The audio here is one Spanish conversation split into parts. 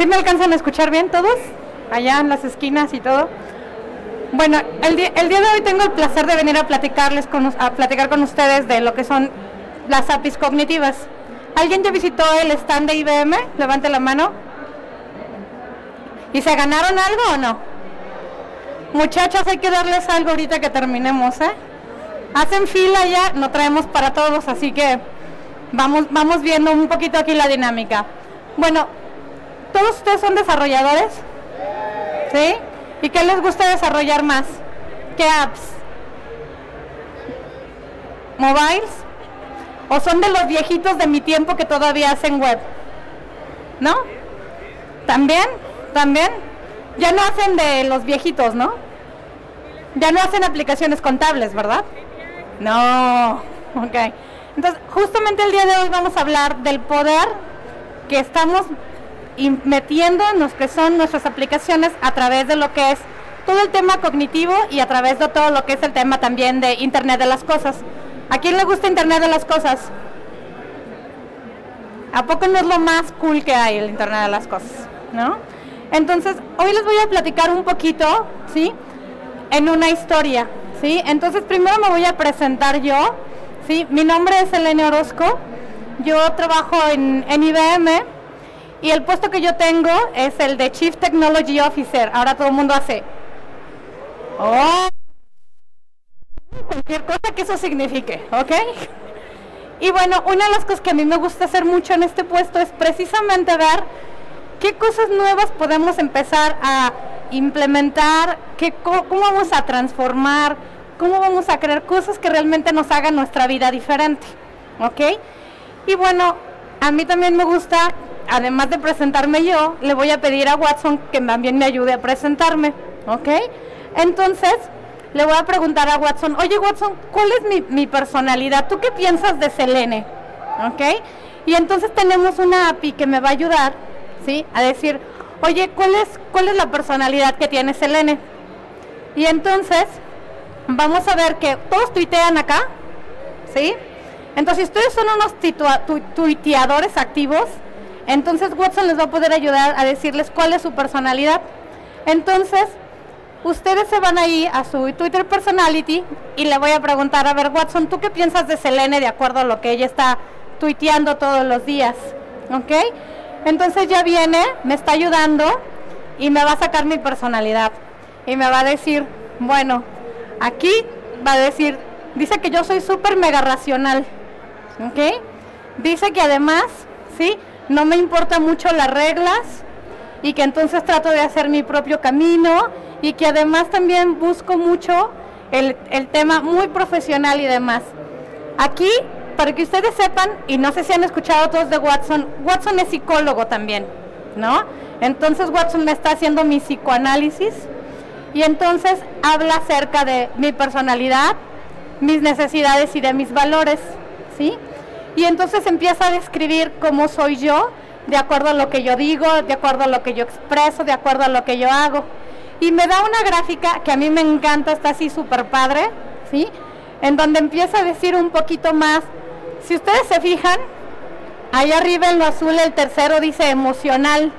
¿Sí me alcanzan a escuchar bien todos? Allá en las esquinas y todo. Bueno, el día, el día de hoy tengo el placer de venir a platicarles con, a platicar con ustedes de lo que son las APIs cognitivas. ¿Alguien ya visitó el stand de IBM? Levante la mano. ¿Y se ganaron algo o no? Muchachos, hay que darles algo ahorita que terminemos, ¿eh? Hacen fila ya, no traemos para todos, así que vamos, vamos viendo un poquito aquí la dinámica. Bueno, ¿todos ustedes son desarrolladores? ¿Sí? ¿Y qué les gusta desarrollar más? ¿Qué apps? ¿Mobiles? ¿O son de los viejitos de mi tiempo que todavía hacen web? ¿No? ¿También? ¿También? Ya no hacen de los viejitos, ¿no? Ya no hacen aplicaciones contables, ¿verdad? No. Ok. Entonces, justamente el día de hoy vamos a hablar del poder que estamos metiendo en lo que son nuestras aplicaciones a través de lo que es todo el tema cognitivo y a través de todo lo que es el tema también de Internet de las Cosas. ¿A quién le gusta Internet de las Cosas? ¿A poco no es lo más cool que hay el Internet de las Cosas? ¿No? Entonces, hoy les voy a platicar un poquito, ¿sí? En una historia, ¿sí? Entonces, primero me voy a presentar yo, ¿sí? Mi nombre es Elena Orozco, yo trabajo en, en IBM y el puesto que yo tengo es el de Chief Technology Officer. Ahora todo el mundo hace... Oh, cualquier cosa que eso signifique, ¿ok? Y bueno, una de las cosas que a mí me gusta hacer mucho en este puesto es precisamente ver qué cosas nuevas podemos empezar a implementar, qué, cómo vamos a transformar, cómo vamos a crear cosas que realmente nos hagan nuestra vida diferente, ¿ok? Y bueno, a mí también me gusta, además de presentarme yo, le voy a pedir a Watson que también me ayude a presentarme, ¿ok? Entonces, le voy a preguntar a Watson, oye Watson, ¿cuál es mi, personalidad? ¿Tú qué piensas de Selene? ¿Ok? Y entonces tenemos una API que me va a ayudar, ¿sí? A decir, oye, ¿cuál es, cuál es la personalidad que tiene Selene? Y entonces, vamos a ver que todos tuitean acá, ¿sí? Entonces, ustedes son unos tuiteadores activos, entonces Watson les va a poder ayudar a decirles cuál es su personalidad. Entonces, ustedes se van ahí a su Twitter personality y le voy a preguntar, a ver Watson, ¿tú qué piensas de Selene de acuerdo a lo que ella está tuiteando todos los días? ¿Ok? Entonces ya viene, me está ayudando y me va a sacar mi personalidad. Y me va a decir, bueno, aquí va a decir, dice que yo soy súper mega racional. ¿Ok? Dice que además, ¿sí? No me importa mucho las reglas y que entonces trato de hacer mi propio camino y que además también busco mucho el, el tema muy profesional y demás. Aquí, para que ustedes sepan, y no sé si han escuchado todos de Watson, Watson es psicólogo también, ¿no? Entonces Watson me está haciendo mi psicoanálisis y entonces habla acerca de mi personalidad, mis necesidades y de mis valores, ¿sí? Y entonces empieza a describir cómo soy yo, de acuerdo a lo que yo digo, de acuerdo a lo que yo expreso, de acuerdo a lo que yo hago. Y me da una gráfica que a mí me encanta, está así súper padre, ¿sí? En donde empieza a decir un poquito más, si ustedes se fijan, ahí arriba en lo azul el tercero dice emocional,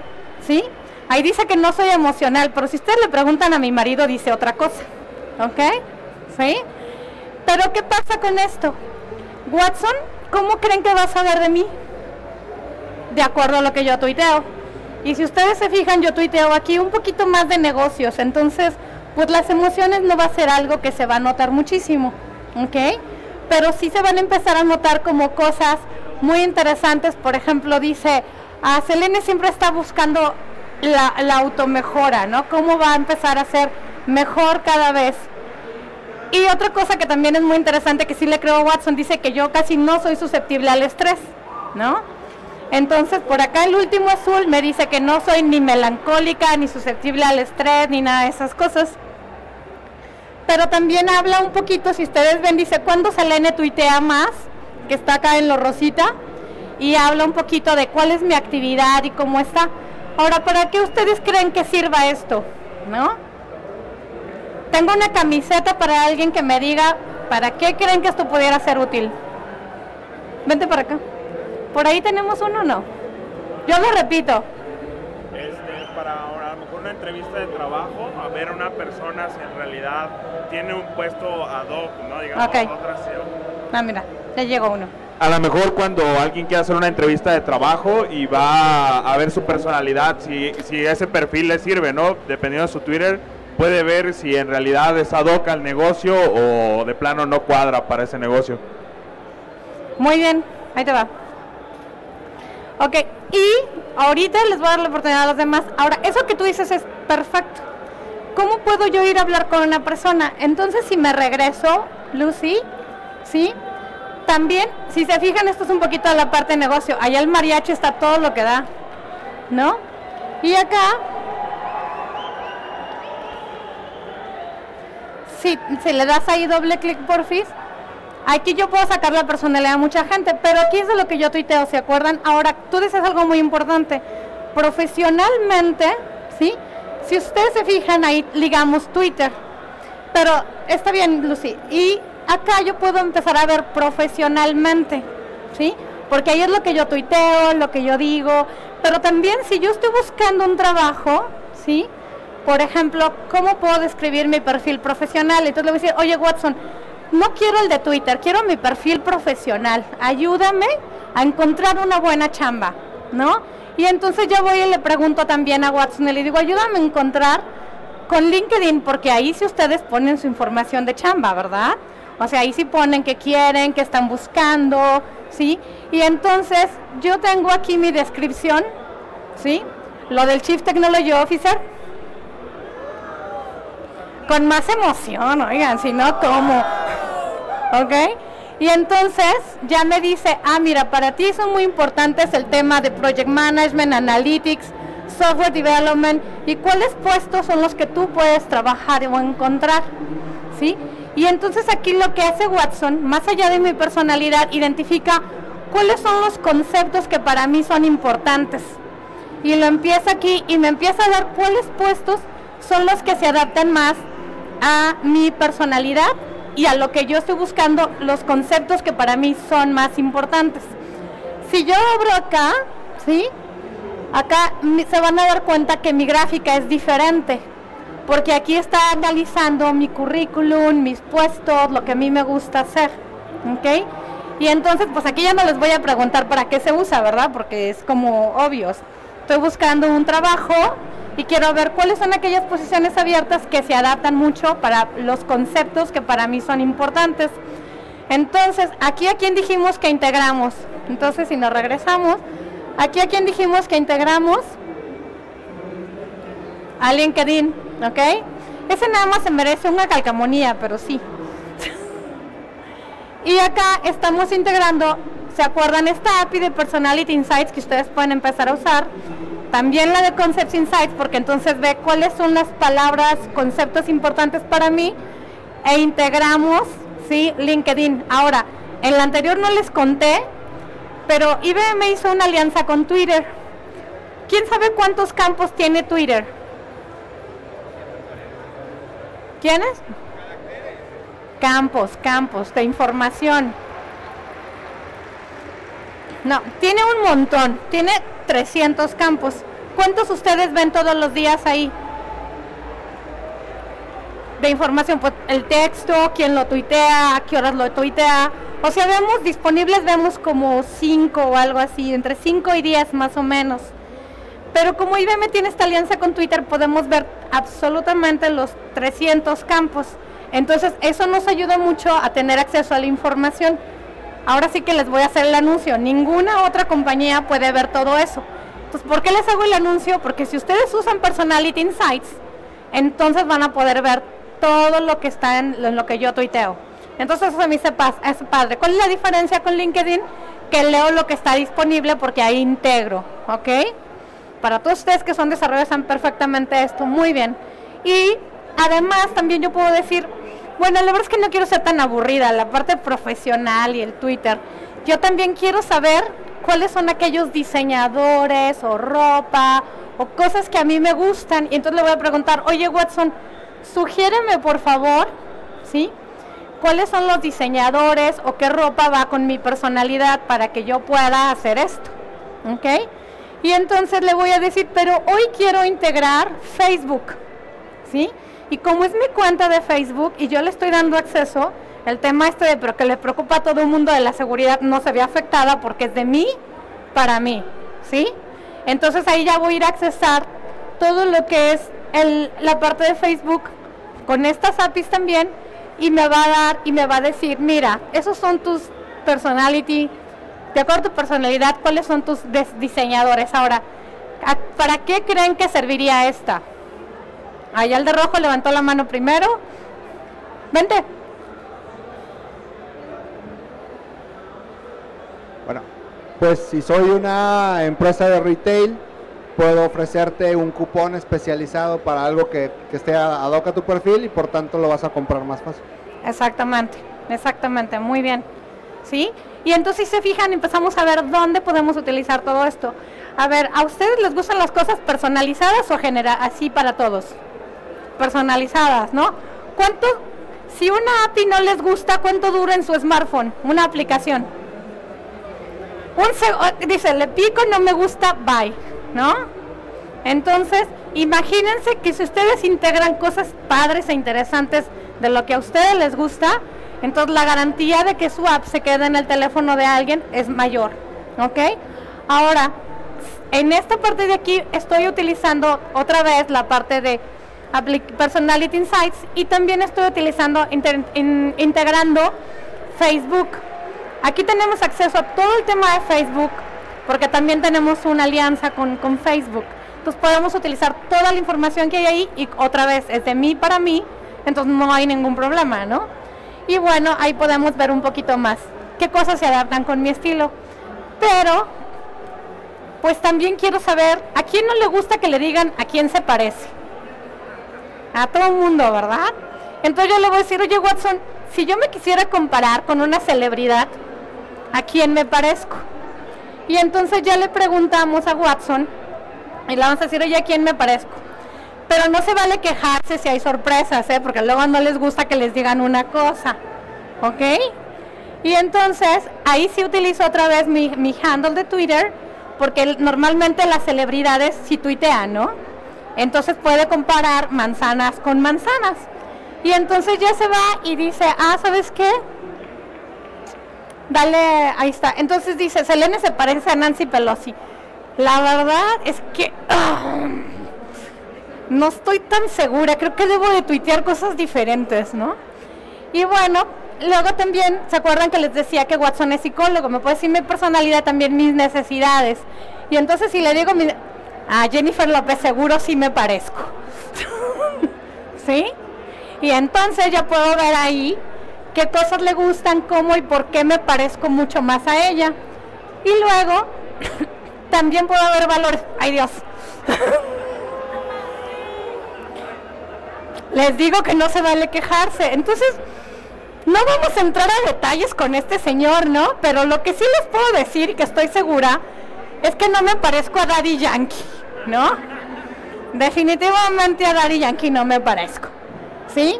¿sí? Ahí dice que no soy emocional, pero si ustedes le preguntan a mi marido dice otra cosa, ¿ok? ¿Sí? Pero ¿qué pasa con esto? Watson, ¿cómo creen que va a saber de mí? De acuerdo a lo que yo tuiteo. Y si ustedes se fijan, yo tuiteo aquí un poquito más de negocios, entonces, pues las emociones no va a ser algo que se va a notar muchísimo, ¿ok? Pero sí se van a empezar a notar como cosas muy interesantes, por ejemplo, dice, a ah, Selene siempre está buscando la, la automejora, ¿no? ¿Cómo va a empezar a ser mejor cada vez? Y otra cosa que también es muy interesante, que sí le creo a Watson, dice que yo casi no soy susceptible al estrés, ¿no? Entonces, por acá el último azul me dice que no soy ni melancólica, ni susceptible al estrés, ni nada de esas cosas. Pero también habla un poquito, si ustedes ven, dice, ¿cuándo Selene tuitea más? Que está acá en lo rosita. Y habla un poquito de cuál es mi actividad y cómo está. Ahora, ¿para qué ustedes creen que sirva esto? ¿No? Tengo una camiseta para alguien que me diga, ¿para qué creen que esto pudiera ser útil? Vente para acá. ¿Por ahí tenemos uno o no? Yo lo repito. Es entrevista de trabajo a ver a una persona si en realidad tiene un puesto ad hoc, ¿no? Digamos, Ok. otra. Ah, mira, ya llegó uno. A lo mejor cuando alguien quiere hacer una entrevista de trabajo y va a ver su personalidad, si, si ese perfil le sirve, ¿no? Dependiendo de su Twitter, puede ver si en realidad es ad hoc al negocio o de plano no cuadra para ese negocio. Muy bien, ahí te va. Ok, y ahorita les voy a dar la oportunidad a los demás. Ahora, eso que tú dices es perfecto. ¿Cómo puedo yo ir a hablar con una persona? Entonces, si me regreso, Lucy, ¿sí? También, si se fijan, esto es un poquito de la parte de negocio. Allá el mariachi está todo lo que da, ¿no? Y acá, si, si le das ahí doble clic por FIS, Aquí yo puedo sacar la personalidad a mucha gente, pero aquí es de lo que yo tuiteo, ¿se acuerdan? Ahora, tú dices algo muy importante. Profesionalmente, ¿sí? Si ustedes se fijan ahí, ligamos Twitter. Pero está bien, Lucy. Y acá yo puedo empezar a ver profesionalmente, ¿sí? Porque ahí es lo que yo tuiteo, lo que yo digo. Pero también si yo estoy buscando un trabajo, ¿sí? Por ejemplo, ¿cómo puedo describir mi perfil profesional? Entonces le voy a decir, oye Watson, no quiero el de Twitter, quiero mi perfil profesional. Ayúdame a encontrar una buena chamba, ¿no? Y entonces yo voy y le pregunto también a Watson y le digo, ayúdame a encontrar con LinkedIn, porque ahí sí ustedes ponen su información de chamba, ¿verdad? O sea, ahí sí ponen que quieren, que están buscando, ¿sí? Y entonces yo tengo aquí mi descripción, ¿sí? Lo del Chief Technology Officer. Con más emoción, oigan, si no, ¿cómo? ¿Ok? Y entonces ya me dice, ah, mira, para ti son muy importantes el tema de Project Management, Analytics, Software Development y cuáles puestos son los que tú puedes trabajar o encontrar, ¿sí? Y entonces aquí lo que hace Watson, más allá de mi personalidad, identifica cuáles son los conceptos que para mí son importantes. Y lo empieza aquí y me empieza a dar cuáles puestos son los que se adaptan más a mi personalidad y a lo que yo estoy buscando, los conceptos que para mí son más importantes. Si yo abro acá, ¿sí? Acá se van a dar cuenta que mi gráfica es diferente, porque aquí está analizando mi currículum, mis puestos, lo que a mí me gusta hacer, ¿ok? Y entonces, pues aquí ya no les voy a preguntar para qué se usa, ¿verdad? Porque es como obvio. Estoy buscando un trabajo y quiero ver cuáles son aquellas posiciones abiertas que se adaptan mucho para los conceptos que para mí son importantes. Entonces, aquí a quién dijimos que integramos. Entonces, si nos regresamos, aquí a quién dijimos que integramos a LinkedIn, ¿ok? Ese nada más se merece una calcamonía, pero sí. y acá estamos integrando, ¿se acuerdan esta API de Personality Insights que ustedes pueden empezar a usar? También la de Concepts Insights, porque entonces ve cuáles son las palabras, conceptos importantes para mí e integramos, ¿sí? LinkedIn. Ahora, en la anterior no les conté, pero IBM hizo una alianza con Twitter. ¿Quién sabe cuántos campos tiene Twitter? ¿Quiénes? Campos, campos de información. No, tiene un montón, tiene 300 campos. ¿Cuántos ustedes ven todos los días ahí? De información, pues el texto, quién lo tuitea, a qué horas lo tuitea. O sea, vemos disponibles, vemos como 5 o algo así, entre 5 y 10 más o menos. Pero como IBM tiene esta alianza con Twitter, podemos ver absolutamente los 300 campos. Entonces, eso nos ayuda mucho a tener acceso a la información. Ahora sí que les voy a hacer el anuncio. Ninguna otra compañía puede ver todo eso. Entonces, ¿por qué les hago el anuncio? Porque si ustedes usan Personality Insights, entonces van a poder ver todo lo que está en, lo que yo tuiteo. Entonces, eso se me dice paz- es padre. ¿Cuál es la diferencia con LinkedIn? Que leo lo que está disponible porque ahí integro, ¿ok? Para todos ustedes que son desarrolladores saben perfectamente esto, muy bien. Y además también yo puedo decir, bueno, la verdad es que no quiero ser tan aburrida, la parte profesional y el Twitter. Yo también quiero saber cuáles son aquellos diseñadores o ropa o cosas que a mí me gustan. Y entonces le voy a preguntar, oye Watson, sugiéreme por favor, ¿sí? ¿Cuáles son los diseñadores o qué ropa va con mi personalidad para que yo pueda hacer esto? ¿Ok? Y entonces le voy a decir, pero hoy quiero integrar Facebook, ¿sí? Y como es mi cuenta de Facebook y yo le estoy dando acceso, el tema este de pero que le preocupa a todo el mundo de la seguridad no se ve afectada porque es de mí para mí, ¿sí? Entonces ahí ya voy a ir a accesar todo lo que es la parte de Facebook con estas APIs también y me va a dar y me va a decir, mira, esos son tus personality, de acuerdo a tu personalidad, cuáles son tus diseñadores. Ahora, ¿para qué creen que serviría esta? Allá el de rojo levantó la mano primero. Vente. Bueno, pues si soy una empresa de retail, puedo ofrecerte un cupón especializado para algo que, que esté ad hoc a tu perfil y por tanto lo vas a comprar más fácil. Exactamente, exactamente, muy bien. ¿Sí? Y entonces si se fijan, empezamos a ver dónde podemos utilizar todo esto. A ver, ¿a ustedes les gustan las cosas personalizadas o genera así para todos? Personalizadas, ¿no? ¿Cuánto, si una API no les gusta, cuánto dura en su smartphone? Una aplicación. Un dice, le pico, no me gusta, bye, ¿no? Entonces, imagínense que si ustedes integran cosas padres e interesantes de lo que a ustedes les gusta, entonces la garantía de que su app se quede en el teléfono de alguien es mayor. ¿Ok? Ahora, en esta parte de aquí estoy utilizando otra vez la parte de Personality Insights y también estoy utilizando, integrando Facebook. Aquí tenemos acceso a todo el tema de Facebook porque también tenemos una alianza con, con Facebook. Entonces podemos utilizar toda la información que hay ahí y otra vez es de mí para mí, entonces no hay ningún problema, ¿no? Y bueno, ahí podemos ver un poquito más qué cosas se adaptan con mi estilo. Pero, pues también quiero saber, ¿a quién no le gusta que le digan a quién se parece? A todo el mundo, ¿verdad? Entonces yo le voy a decir, oye Watson, si yo me quisiera comparar con una celebridad, ¿a quién me parezco? Y entonces ya le preguntamos a Watson y le vamos a decir, oye, ¿a quién me parezco? Pero no se vale quejarse si hay sorpresas, ¿eh? porque luego no les gusta que les digan una cosa. ¿Ok? Y entonces ahí sí utilizo otra vez mi, mi handle de Twitter, porque normalmente las celebridades sí tuitean, ¿no? Entonces puede comparar manzanas con manzanas. Y entonces ya se va y dice, ah, ¿sabes qué? Dale, ahí está. Entonces dice, Selene se parece a Nancy Pelosi. La verdad es que... No estoy tan segura, creo que debo de tuitear cosas diferentes, ¿no? Y bueno, luego también, ¿se acuerdan que les decía que Watson es psicólogo? Me puede decir mi personalidad, también mis necesidades. Y entonces si le digo a Jennifer López, seguro sí me parezco. ¿Sí? Y entonces ya puedo ver ahí qué cosas le gustan, cómo y por qué me parezco mucho más a ella. Y luego también puedo ver valores. Ay Dios. Les digo que no se vale quejarse. Entonces, no vamos a entrar a detalles con este señor, ¿no? Pero lo que sí les puedo decir, que estoy segura, es que no me parezco a Daddy Yankee, ¿no? Definitivamente a Daddy Yankee no me parezco, ¿sí?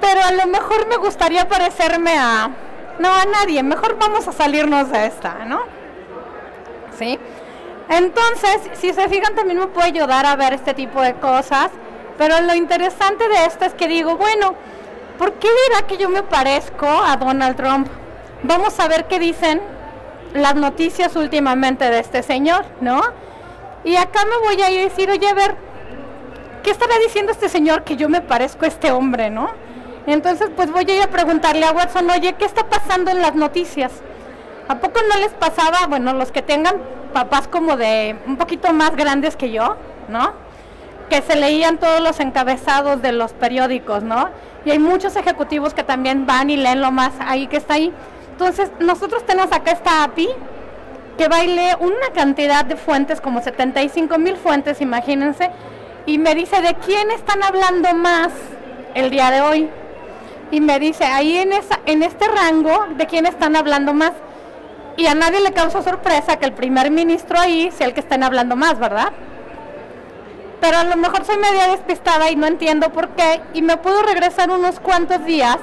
Pero a lo mejor me gustaría parecerme a... No, a nadie. Mejor vamos a salirnos de esta, ¿no? ¿Sí? Entonces, si se fijan, también me puede ayudar a ver este tipo de cosas. Pero lo interesante de esto es que digo, bueno, ¿por qué dirá que yo me parezco a Donald Trump? Vamos a ver qué dicen las noticias últimamente de este señor, ¿no? Y acá me voy a ir a decir, oye, a ver, ¿qué estará diciendo este señor que yo me parezco a este hombre, ¿no? Entonces, pues voy a ir a preguntarle a Watson, oye, ¿qué está pasando en las noticias? ¿A poco no les pasaba, bueno, los que tengan papás como de un poquito más grandes que yo, ¿no? que se leían todos los encabezados de los periódicos, ¿no? Y hay muchos ejecutivos que también van y leen lo más ahí que está ahí. Entonces, nosotros tenemos acá esta API que lee una cantidad de fuentes, como 75 mil fuentes, imagínense, y me dice de quién están hablando más el día de hoy. Y me dice, ahí en, esa, en este rango, de quién están hablando más. Y a nadie le causa sorpresa que el primer ministro ahí sea el que estén hablando más, ¿verdad? pero a lo mejor soy media despistada y no entiendo por qué y me puedo regresar unos cuantos días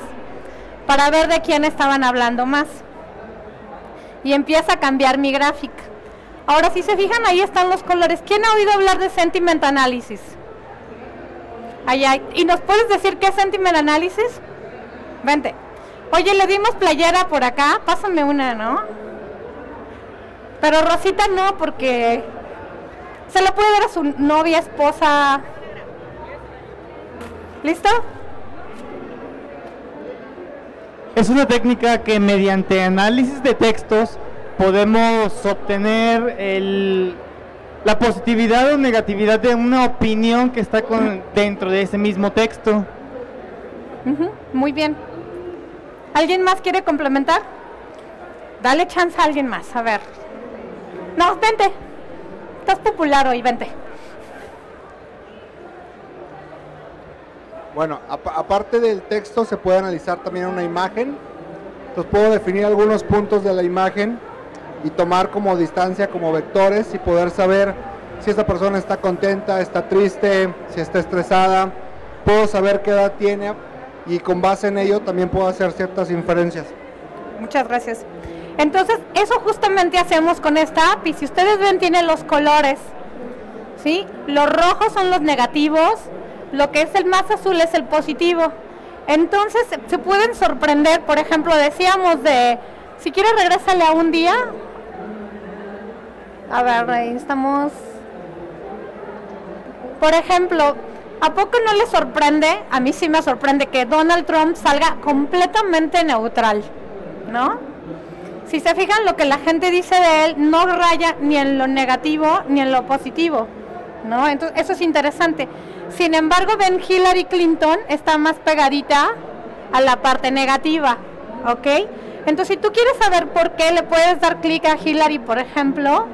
para ver de quién estaban hablando más. Y empieza a cambiar mi gráfica. Ahora, si se fijan, ahí están los colores. ¿Quién ha oído hablar de Sentiment Analysis? Hay. ¿Y nos puedes decir qué es Sentiment Analysis? Vente. Oye, le dimos playera por acá. Pásame una, ¿no? Pero Rosita no, porque se la puede dar a su novia, esposa. ¿Listo? Es una técnica que mediante análisis de textos podemos obtener el, la positividad o negatividad de una opinión que está con, dentro de ese mismo texto. Muy bien. ¿Alguien más quiere complementar? Dale chance a alguien más, a ver. No, vente. Estás popular hoy, vente. Bueno, apa- aparte del texto se puede analizar también una imagen. Entonces puedo definir algunos puntos de la imagen y tomar como distancia, como vectores y poder saber si esa persona está contenta, está triste, si está estresada. Puedo saber qué edad tiene y con base en ello también puedo hacer ciertas inferencias. Muchas gracias. Entonces, eso justamente hacemos con esta app. Y si ustedes ven, tiene los colores. ¿Sí? Los rojos son los negativos. Lo que es el más azul es el positivo. Entonces, se- pueden sorprender. Por ejemplo, decíamos de, si quieres, regrésale a un día. A ver, ahí estamos. Por ejemplo, ¿a poco no le sorprende? A mí sí me sorprende que Donald Trump salga completamente neutral, ¿no? Si se fijan, lo que la gente dice de él no raya ni en lo negativo ni en lo positivo, ¿no? Entonces, eso es interesante. Sin embargo, ven Hillary Clinton está más pegadita a la parte negativa, ¿ok? Entonces, si tú quieres saber por qué, le puedes dar clic a Hillary, por ejemplo,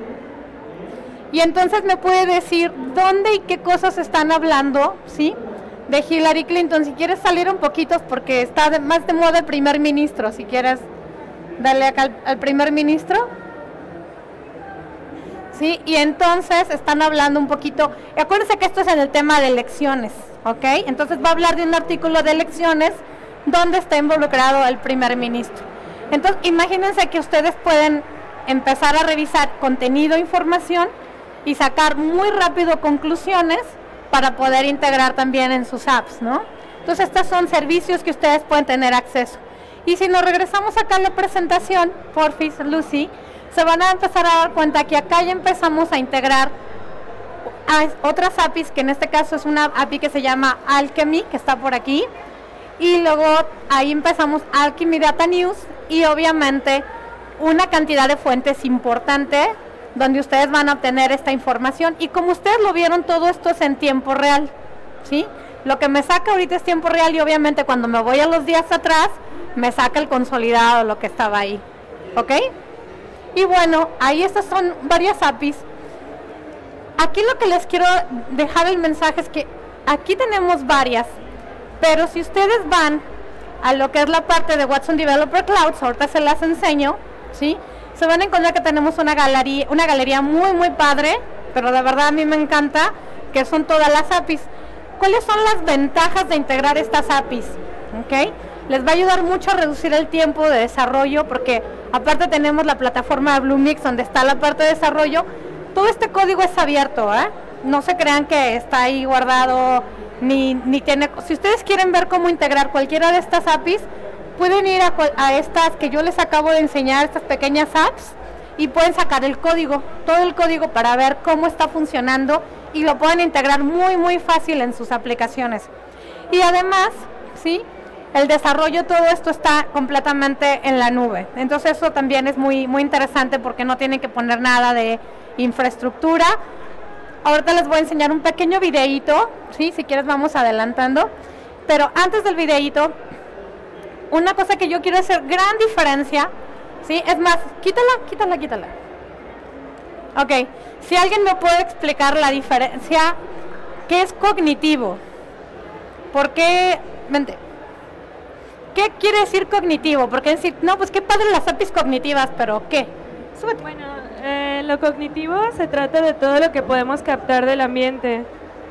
y entonces me puede decir dónde y qué cosas están hablando, ¿sí? De Hillary Clinton. Si quieres salir un poquito, porque está de- más de moda el primer ministro, si quieres darle acá al, al primer ministro. Sí, y entonces están hablando un poquito, acuérdense que esto es en el tema de elecciones, ¿ok? Entonces va a hablar de un artículo de elecciones donde está involucrado el primer ministro. Entonces, imagínense que ustedes pueden empezar a revisar contenido, información y sacar muy rápido conclusiones para poder integrar también en sus apps, ¿no? Entonces, estos son servicios que ustedes pueden tener acceso. Y si nos regresamos acá a la presentación, porfis, Lucy, se van a empezar a dar cuenta que acá ya empezamos a integrar otras APIs, que en este caso es una API que se llama Alchemy, que está por aquí. Y luego ahí empezamos Alchemy Data News y obviamente una cantidad de fuentes importante donde ustedes van a obtener esta información. Y como ustedes lo vieron, todo esto es en tiempo real. ¿sí? Lo que me saca ahorita es tiempo real y obviamente cuando me voy a los días atrás, me saca el consolidado, lo que estaba ahí. ¿Ok? Y bueno, ahí estas son varias APIs. Aquí lo que les quiero dejar el mensaje es que aquí tenemos varias, pero si ustedes van a lo que es la parte de Watson Developer Clouds, ahorita se las enseño, ¿sí? Se van a encontrar que tenemos una galería, una galería muy muy padre, pero de verdad a mí me encanta, que son todas las APIs. ¿Cuáles son las ventajas de integrar estas APIs? ¿Ok? Les va a ayudar mucho a reducir el tiempo de desarrollo porque aparte tenemos la plataforma Bluemix donde está la parte de desarrollo. Todo este código es abierto, ¿eh? No se crean que está ahí guardado ni, ni tiene... Si ustedes quieren ver cómo integrar cualquiera de estas APIs, pueden ir a, a estas que yo les acabo de enseñar, estas pequeñas apps, y pueden sacar el código, todo el código para ver cómo está funcionando y lo pueden integrar muy muy fácil en sus aplicaciones. Y además, ¿sí? El desarrollo, todo esto está completamente en la nube. Entonces eso también es muy, muy interesante porque no tienen que poner nada de infraestructura. Ahorita les voy a enseñar un pequeño videíto, ¿sí? Si quieres vamos adelantando. Pero antes del videíto, una cosa que yo quiero hacer gran diferencia, ¿sí? Es más, quítala, quítala, quítala. Ok, si alguien me puede explicar la diferencia, ¿qué es cognitivo? ¿Por qué? Vente. ¿Qué quiere decir cognitivo? Porque decir, no, pues qué padre las APIs cognitivas, pero ¿qué? Súbete. Bueno, eh, lo cognitivo se trata de todo lo que podemos captar del ambiente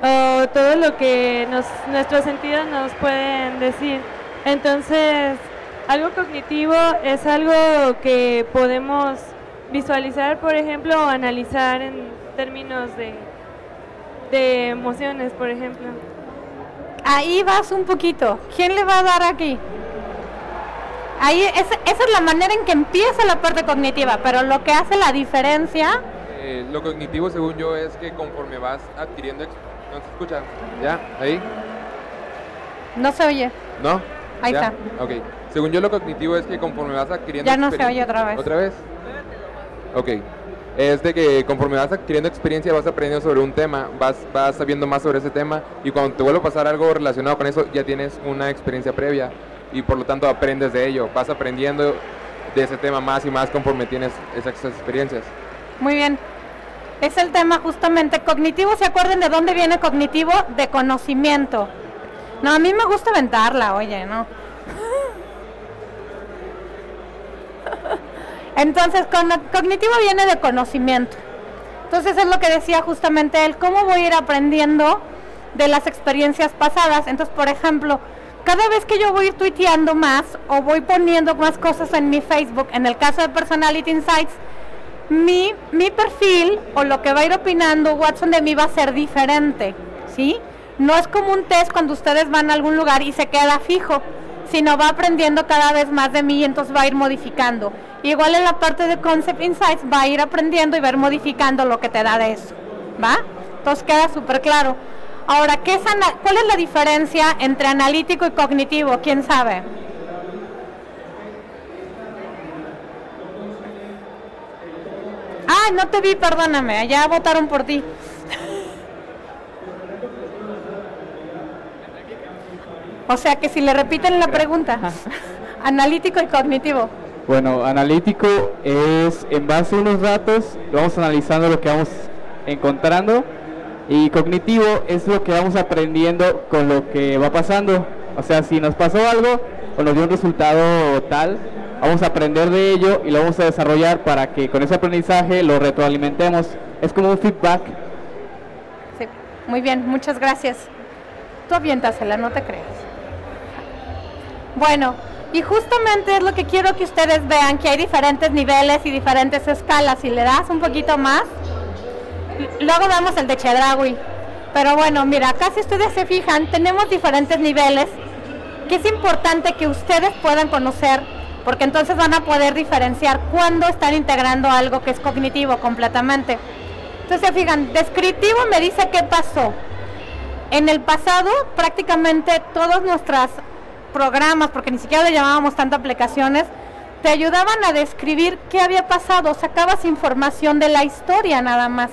o todo lo que nos, nuestros sentidos nos pueden decir. Entonces, algo cognitivo es algo que podemos visualizar, por ejemplo, o analizar en términos de, de emociones, por ejemplo. Ahí vas un poquito. ¿Quién le va a dar aquí? Ahí es, esa es la manera en que empieza la parte cognitiva, pero lo que hace la diferencia, Eh, lo cognitivo, según yo, es que conforme vas adquiriendo... ¿No se escucha? ¿Ya? ¿Ahí? no se oye. ¿No? Ahí ¿Ya? está. Ok. Según yo, lo cognitivo es que conforme vas adquiriendo... Ya no se oye otra vez. ¿Otra vez? Ok. Es de que conforme vas adquiriendo experiencia, vas aprendiendo sobre un tema, vas, vas sabiendo más sobre ese tema y cuando te vuelve a pasar algo relacionado con eso, ya tienes una experiencia previa y por lo tanto aprendes de ello. Vas aprendiendo de ese tema más y más conforme tienes esas experiencias. Muy bien. Es el tema justamente cognitivo. ¿Se acuerdan de dónde viene cognitivo? De conocimiento. No, a mí me gusta aventarla, oye, ¿no? Entonces, con- cognitivo viene de conocimiento. Entonces es lo que decía justamente él, cómo voy a ir aprendiendo de las experiencias pasadas. Entonces, por ejemplo, cada vez que yo voy tuiteando más o voy poniendo más cosas en mi Facebook, en el caso de Personality Insights, mi, mi perfil o lo que va a ir opinando Watson de mí va a ser diferente, ¿sí? No es como un test cuando ustedes van a algún lugar y se queda fijo, sino va aprendiendo cada vez más de mí y entonces va a ir modificando. Igual en la parte de Concept Insights va a ir aprendiendo y va a ir modificando lo que te da de eso, ¿va? Entonces queda súper claro. Ahora, ¿qué es ana- ¿cuál es la diferencia entre analítico y cognitivo? ¿Quién sabe? Ah, no te vi, perdóname, allá votaron por ti. O sea que si le repiten la pregunta, analítico y cognitivo. Bueno, analítico es en base a unos datos, vamos analizando lo que vamos encontrando y cognitivo es lo que vamos aprendiendo con lo que va pasando. O sea, si nos pasó algo o nos dio un resultado tal, vamos a aprender de ello y lo vamos a desarrollar para que con ese aprendizaje lo retroalimentemos. Es como un feedback. Sí, muy bien, muchas gracias. Tú aviéntasela, no te creas. Bueno, y justamente es lo que quiero que ustedes vean, que hay diferentes niveles y diferentes escalas. Si le das un poquito más, luego damos el de Chedraui. Pero bueno, mira, acá si ustedes se fijan, tenemos diferentes niveles que es importante que ustedes puedan conocer, porque entonces van a poder diferenciar cuándo están integrando algo que es cognitivo completamente. Entonces, se fijan, descriptivo me dice qué pasó. En el pasado, prácticamente todos nuestros programas, porque ni siquiera le llamábamos tanto aplicaciones, te ayudaban a describir qué había pasado, sacabas información de la historia nada más,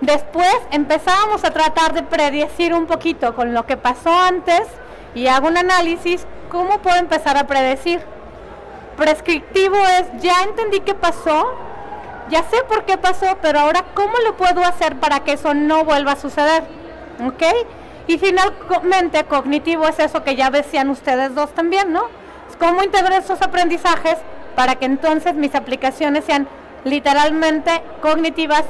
Después empezábamos a tratar de predecir un poquito con lo que pasó antes y hago un análisis, ¿cómo puedo empezar a predecir? Prescriptivo es, ya entendí qué pasó, ya sé por qué pasó, pero ahora ¿cómo lo puedo hacer para que eso no vuelva a suceder? ¿Ok? Y finalmente cognitivo es eso que ya decían ustedes dos también, ¿no? Es cómo integrar esos aprendizajes para que entonces mis aplicaciones sean literalmente cognitivas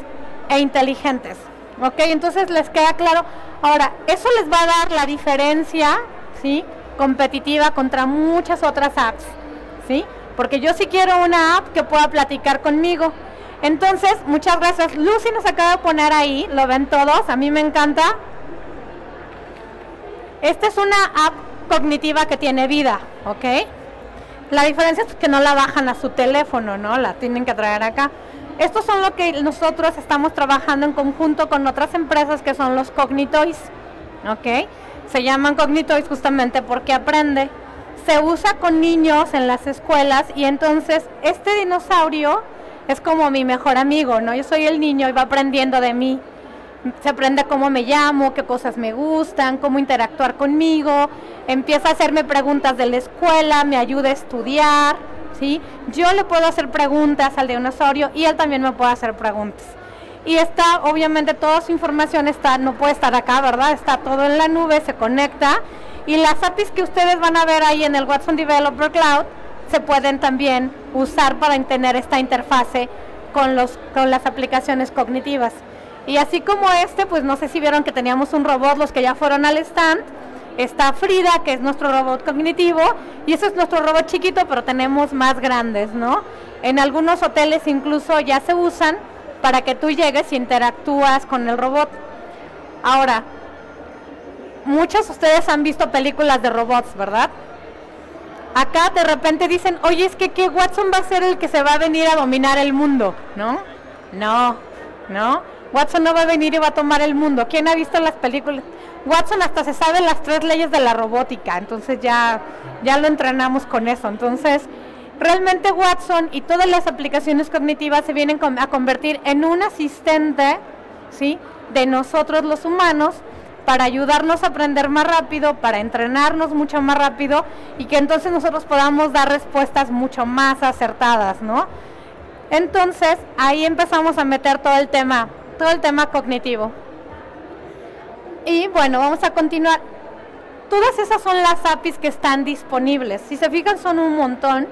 e inteligentes. ¿Ok? Entonces les queda claro. Ahora, eso les va a dar la diferencia, ¿sí? Competitiva contra muchas otras apps, ¿sí? Porque yo sí quiero una app que pueda platicar conmigo. Entonces, muchas gracias. Lucy nos acaba de poner ahí, lo ven todos, a mí me encanta. Esta es una app cognitiva que tiene vida, ¿ok? La diferencia es que no la bajan a su teléfono, ¿no? La tienen que traer acá. Estos son lo que nosotros estamos trabajando en conjunto con otras empresas que son los Cognitoys, ¿ok? Se llaman Cognitoys justamente porque aprende. Se usa con niños en las escuelas y entonces este dinosaurio es como mi mejor amigo, ¿no? Yo soy el niño y va aprendiendo de mí. Se aprende cómo me llamo, qué cosas me gustan, cómo interactuar conmigo, empieza a hacerme preguntas de la escuela, me ayuda a estudiar, Yo le puedo hacer preguntas al dinosaurio y él también me puede hacer preguntas. Y está, obviamente, toda su información está, no puede estar acá, ¿verdad? Está todo en la nube, se conecta. Y las APIs que ustedes van a ver ahí en el Watson Developer Cloud se pueden también usar para tener esta interfase con, los, con las aplicaciones cognitivas. Y así como este, pues no sé si vieron que teníamos un robot, los que ya fueron al stand. Está Frida, que es nuestro robot cognitivo, y ese es nuestro robot chiquito, pero tenemos más grandes, ¿no? En algunos hoteles incluso ya se usan para que tú llegues y interactúas con el robot. Ahora, muchos de ustedes han visto películas de robots, ¿verdad? Acá de repente dicen, oye, es que ¿qué Watson va a ser el que se va a venir a dominar el mundo, ¿no? No, no. Watson no va a venir y va a tomar el mundo. ¿Quién ha visto las películas? Watson hasta se sabe las tres leyes de la robótica, entonces ya, ya lo entrenamos con eso. Entonces, realmente Watson y todas las aplicaciones cognitivas se vienen a convertir en un asistente, ¿sí? De nosotros los humanos para ayudarnos a aprender más rápido, para entrenarnos mucho más rápido y que entonces nosotros podamos dar respuestas mucho más acertadas, ¿no? Entonces, ahí empezamos a meter todo el tema, todo el tema cognitivo. Y bueno, vamos a continuar. Todas esas son las APIs que están disponibles. Si se fijan, son un montón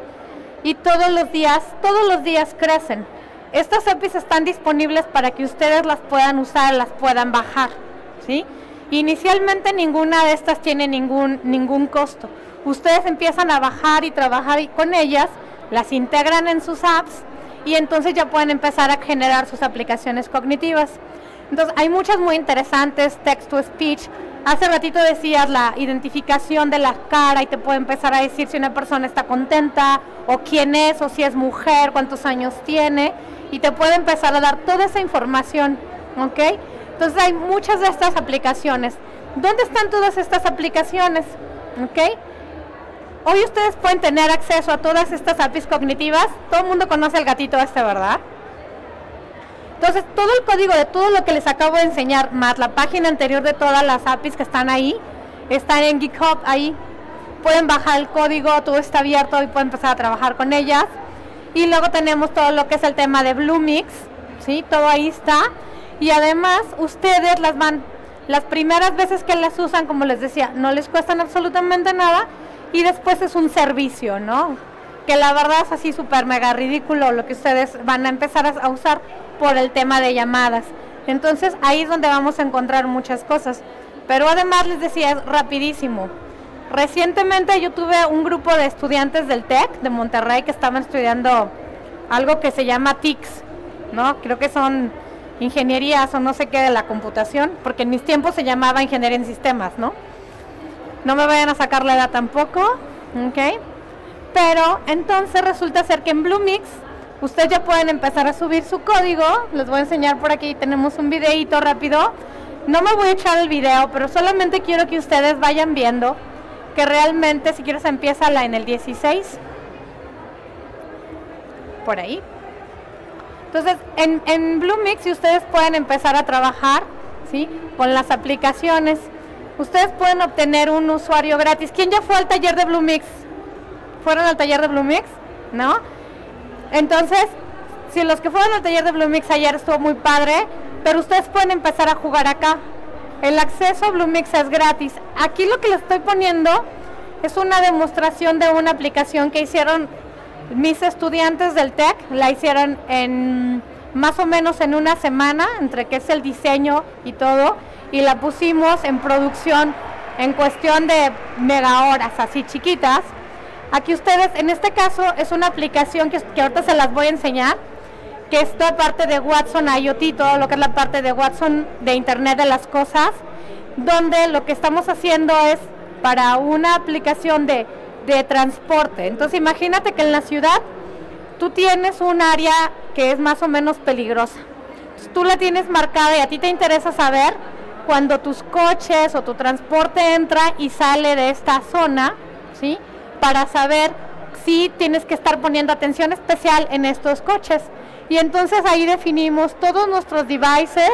y todos los días, todos los días crecen. Estas APIs están disponibles para que ustedes las puedan usar, las puedan bajar, ¿sí? Inicialmente ninguna de estas tiene ningún, ningún costo. Ustedes empiezan a bajar y trabajar con ellas, las integran en sus apps y entonces ya pueden empezar a generar sus aplicaciones cognitivas. Entonces hay muchas muy interesantes, text to speech. Hace ratito decías la identificación de la cara y te puede empezar a decir si una persona está contenta o quién es o si es mujer, cuántos años tiene y te puede empezar a dar toda esa información, ¿ok? Entonces hay muchas de estas aplicaciones. ¿Dónde están todas estas aplicaciones? ¿Ok? Hoy ustedes pueden tener acceso a todas estas APIs cognitivas. Todo el mundo conoce el gatito este, ¿verdad? Entonces, todo el código de todo lo que les acabo de enseñar, más la página anterior de todas las APIs que están ahí, están en GitHub ahí. Pueden bajar el código, todo está abierto y pueden empezar a trabajar con ellas. Y luego tenemos todo lo que es el tema de Bluemix, ¿sí? Todo ahí está. Y además ustedes las van, las primeras veces que las usan, como les decía, no les cuestan absolutamente nada y después es un servicio, ¿no? Que la verdad es así súper mega ridículo lo que ustedes van a empezar a usar por el tema de llamadas. Entonces ahí es donde vamos a encontrar muchas cosas. Pero además les decía, es rapidísimo. Recientemente yo tuve un grupo de estudiantes del TEC de Monterrey que estaban estudiando algo que se llama TICS, ¿no? Creo que son ingenierías o no sé qué de la computación, porque en mis tiempos se llamaba ingeniería en sistemas, ¿no? No me vayan a sacar la edad tampoco, ¿ok? Pero entonces resulta ser que en Bluemix ustedes ya pueden empezar a subir su código. Les voy a enseñar por aquí, tenemos un videito rápido. No me voy a echar el video, pero solamente quiero que ustedes vayan viendo que realmente, si quieres, empieza la en el 16. Por ahí. Entonces, en, en Bluemix, ustedes pueden empezar a trabajar ¿sí? con las aplicaciones, ustedes pueden obtener un usuario gratis. ¿Quién ya fue al taller de Bluemix? ¿Fueron al taller de Bluemix? ¿No? Entonces, si los que fueron al taller de Bluemix ayer estuvo muy padre, pero ustedes pueden empezar a jugar acá. El acceso a Bluemix es gratis. Aquí lo que les estoy poniendo es una demostración de una aplicación que hicieron mis estudiantes del TEC la hicieron en más o menos en una semana, entre que es el diseño y todo, y la pusimos en producción en cuestión de mega horas, así chiquitas. Aquí ustedes, en este caso, es una aplicación que, que ahorita se las voy a enseñar, que es toda parte de Watson IoT, todo lo que es la parte de Watson de Internet de las Cosas, donde lo que estamos haciendo es para una aplicación de de transporte. Entonces imagínate que en la ciudad tú tienes un área que es más o menos peligrosa. tú la tienes marcada y a ti te interesa saber cuando tus coches o tu transporte entra y sale de esta zona, ¿sí? Para saber si tienes que estar poniendo atención especial en estos coches. Y entonces ahí definimos todos nuestros devices,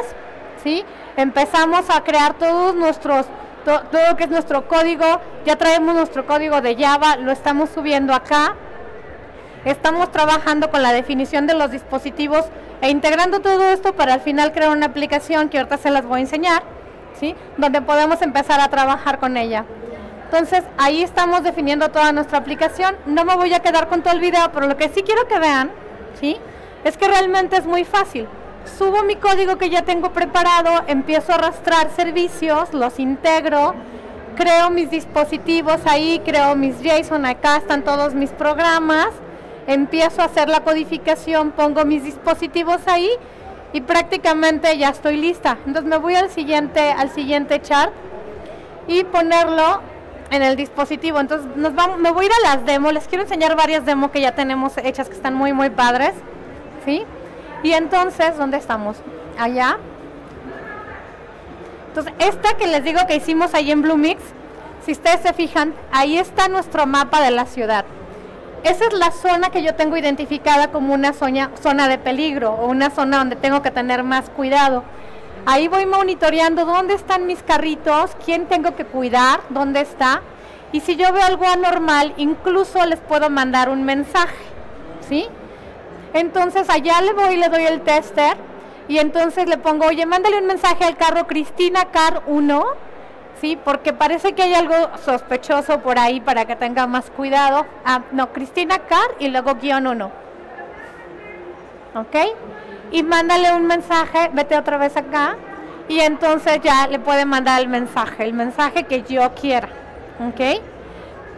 ¿sí? Empezamos a crear todos nuestros todo, lo que es nuestro código, ya traemos nuestro código de Java, lo estamos subiendo acá. Estamos trabajando con la definición de los dispositivos e integrando todo esto para al final crear una aplicación que ahorita se las voy a enseñar, Donde podemos empezar a trabajar con ella. Entonces, ahí estamos definiendo toda nuestra aplicación. No me voy a quedar con todo el video, pero lo que sí quiero que vean, ¿sí? Es que realmente es muy fácil subo mi código que ya tengo preparado, empiezo a arrastrar servicios, los integro, creo mis dispositivos ahí, creo mis JSON, acá están todos mis programas empiezo a hacer la codificación, pongo mis dispositivos ahí y prácticamente ya estoy lista. Entonces me voy al siguiente, al siguiente chart y ponerlo en el dispositivo. Entonces nos vamos, me voy a ir a las demos, les quiero enseñar varias demos que ya tenemos hechas que están muy muy padres. ¿Sí? Y entonces, ¿dónde estamos? Allá. Entonces, esta que les digo que hicimos ahí en Bluemix, si ustedes se fijan, ahí está nuestro mapa de la ciudad. Esa es la zona que yo tengo identificada como una zona, zona de peligro o una zona donde tengo que tener más cuidado. Ahí voy monitoreando dónde están mis carritos, quién tengo que cuidar, dónde está. Y si yo veo algo anormal, incluso les puedo mandar un mensaje. ¿Sí? Entonces allá le voy y le doy el tester y entonces le pongo, oye, mándale un mensaje al carro Cristina Car 1, ¿sí? Porque parece que hay algo sospechoso por ahí para que tenga más cuidado. Ah, no, Cristina Car y luego guion 1. ¿Ok? Y mándale un mensaje, vete otra vez acá y entonces ya le puede mandar el mensaje, el mensaje que yo quiera. ¿Ok?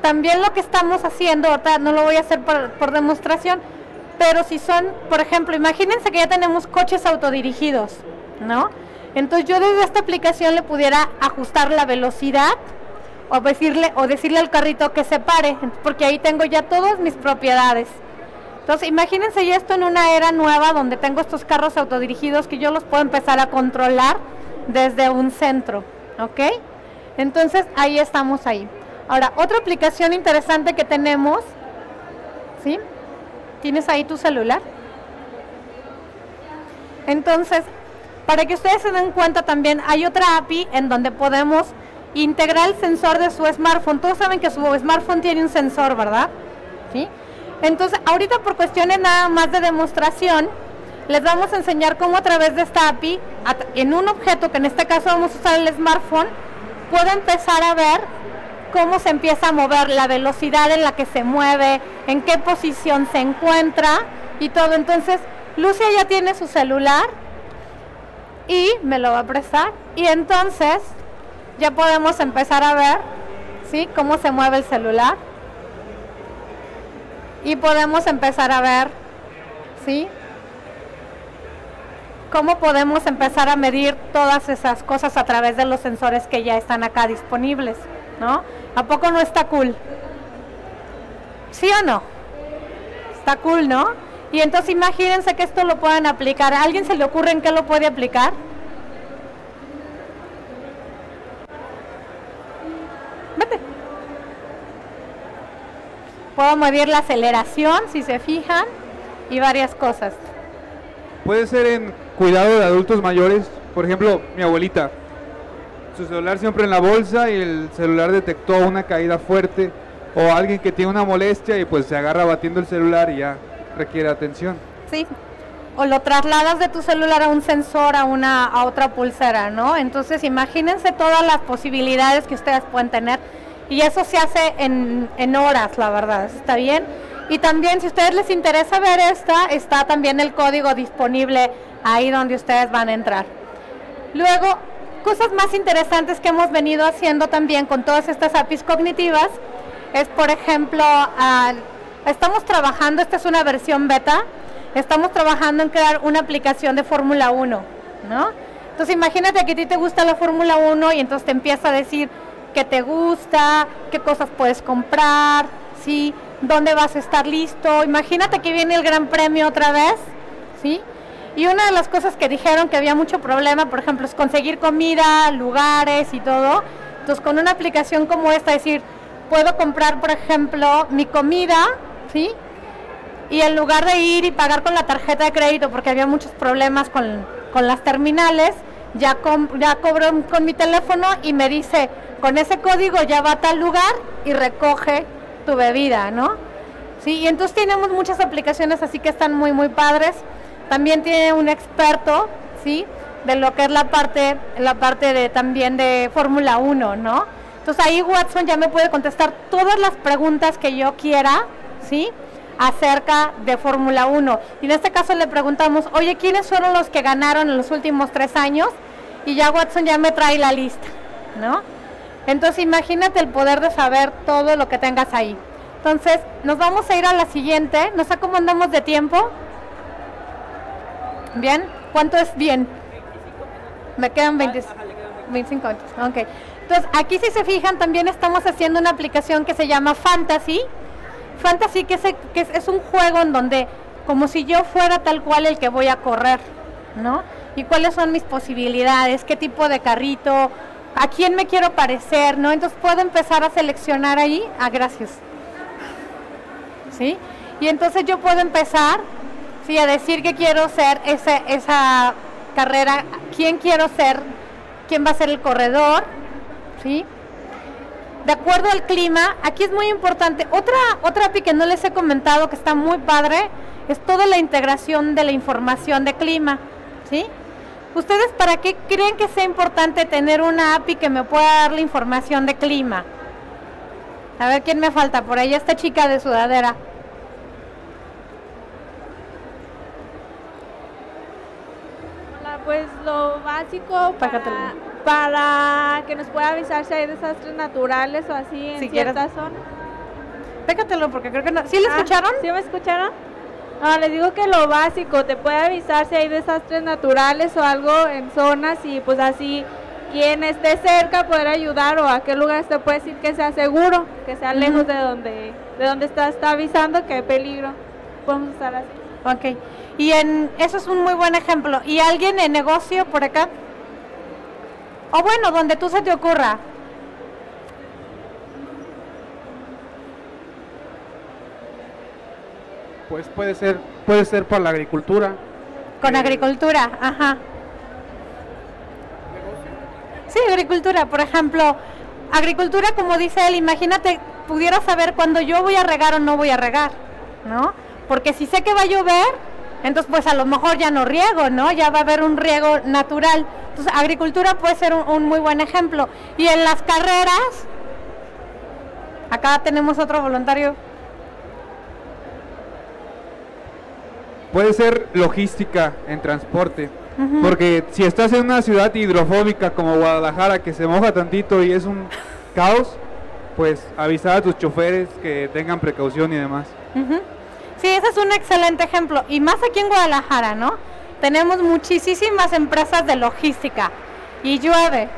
También lo que estamos haciendo, no lo voy a hacer por, por demostración, pero si son, por ejemplo, imagínense que ya tenemos coches autodirigidos, ¿no? Entonces yo desde esta aplicación le pudiera ajustar la velocidad o decirle, o decirle al carrito que se pare, porque ahí tengo ya todas mis propiedades. Entonces imagínense ya esto en una era nueva donde tengo estos carros autodirigidos que yo los puedo empezar a controlar desde un centro, ¿ok? Entonces ahí estamos ahí. Ahora, otra aplicación interesante que tenemos, ¿sí? ¿Tienes ahí tu celular? Entonces, para que ustedes se den cuenta también, hay otra API en donde podemos integrar el sensor de su smartphone. Todos saben que su smartphone tiene un sensor, ¿verdad? ¿Sí? Entonces, ahorita por cuestiones nada más de demostración, les vamos a enseñar cómo a través de esta API, en un objeto, que en este caso vamos a usar el smartphone, puedo empezar a ver cómo se empieza a mover, la velocidad en la que se mueve, en qué posición se encuentra y todo. Entonces, Lucia ya tiene su celular y me lo va a prestar y entonces ya podemos empezar a ver, ¿sí? Cómo se mueve el celular. Y podemos empezar a ver, ¿sí? Cómo podemos empezar a medir todas esas cosas a través de los sensores que ya están acá disponibles, ¿no? ¿A poco no está cool? ¿Sí o no? Está cool, ¿no? Y entonces imagínense que esto lo pueden aplicar. ¿A alguien se le ocurre en qué lo puede aplicar? Vete. Puedo medir la aceleración, si se fijan, y varias cosas. Puede ser en cuidado de adultos mayores. Por ejemplo, mi abuelita. Su celular siempre en la bolsa y el celular detectó una caída fuerte. O alguien que tiene una molestia y pues se agarra batiendo el celular y ya requiere atención. Sí. O lo trasladas de tu celular a un sensor, a una otra pulsera, ¿no? Entonces imagínense todas las posibilidades que ustedes pueden tener y eso se hace en, en horas, la verdad, ¿está bien? Y también si a ustedes les interesa ver esta, está también el código disponible ahí donde ustedes van a entrar. Luego, cosas más interesantes que hemos venido haciendo también con todas estas APIs cognitivas es, por ejemplo, al estamos trabajando, esta es una versión beta, estamos trabajando en crear una aplicación de Fórmula 1, ¿no? Entonces imagínate que a ti te gusta la Fórmula 1 y entonces te empieza a decir qué te gusta, qué cosas puedes comprar, ¿sí? ¿Dónde vas a estar listo? Imagínate que viene el Gran Premio otra vez, ¿sí? Y una de las cosas que dijeron que había mucho problema, por ejemplo, es conseguir comida, lugares y todo. Entonces, con una aplicación como esta, decir, puedo comprar, por ejemplo, mi comida ¿sí? Y en lugar de ir y pagar con la tarjeta de crédito, porque había muchos problemas con, las terminales, ya, ya cobro con mi teléfono y me dice, con ese código ya va a tal lugar y recoge tu bebida, ¿no? Sí, y entonces tenemos muchas aplicaciones así que están muy, muy padres. También tiene un experto, ¿sí? De lo que es la parte, la parte de también de Fórmula 1, ¿no? Entonces ahí Watson ya me puede contestar todas las preguntas que yo quiera, ¿sí? acerca de Fórmula 1. Y en este caso le preguntamos, oye, ¿quiénes fueron los que ganaron en los últimos tres años? Y ya Watson ya me trae la lista, ¿no? Entonces imagínate el poder de saber todo lo que tengas ahí. Entonces, nos vamos a ir a la siguiente. No sé cómo andamos de tiempo. ¿Bien? ¿Cuánto es bien? Me quedan 20, 25 minutos. Ok. Entonces, aquí si se fijan, también estamos haciendo una aplicación que se llama Fantasy. Fantasy, que, es, que es, un juego en donde, como si yo fuera tal cual el que voy a correr, ¿no? Y cuáles son mis posibilidades, qué tipo de carrito, a quién me quiero parecer, ¿no? Entonces puedo empezar a seleccionar ahí. Ah, gracias. ¿Sí? Y entonces yo puedo empezar, sí, a decir que quiero ser esa carrera, quién quiero ser, quién va a ser el corredor, ¿sí? De acuerdo al clima, aquí es muy importante. Otra, otra API que no les he comentado que está muy padre es toda la integración de la información de clima, ¿sí? ¿Ustedes para qué creen que sea importante tener una API que me pueda dar la información de clima? A ver quién me falta, por ahí esta chica de sudadera. Hola, pues lo básico para, para que nos pueda avisar si hay desastres naturales o así en Si ciertas quieres. zonas. Pégatelo porque creo que no. ¿Sí lo Ah, escucharon? ¿Sí me escucharon? No, les digo que lo básico, te puede avisar si hay desastres naturales o algo en zonas y pues así quien esté cerca poder ayudar o a qué lugar te puede decir que sea seguro, que sea lejos de donde de donde está, está avisando que hay peligro. Podemos estar así. Ok. Y en eso es un muy buen ejemplo. ¿Y alguien en negocio por acá? O bueno, donde tú se te ocurra. Pues puede ser, puede ser para la agricultura. Con agricultura, ajá. Sí, agricultura, por ejemplo, agricultura como dice él, imagínate, pudiera saber cuándo yo voy a regar o no voy a regar, ¿no? Porque si sé que va a llover, entonces pues a lo mejor ya no riego, ¿no? Ya va a haber un riego natural. Entonces, agricultura puede ser un, un muy buen ejemplo. Y en las carreras, acá tenemos otro voluntario. Puede ser logística en transporte. Porque si estás en una ciudad hidrofóbica como Guadalajara que se moja tantito y es un caos, pues avisar a tus choferes que tengan precaución y demás. Ujú. Sí, ese es un excelente ejemplo. Y más aquí en Guadalajara, ¿no? Tenemos muchísimas empresas de logística. Y llueve.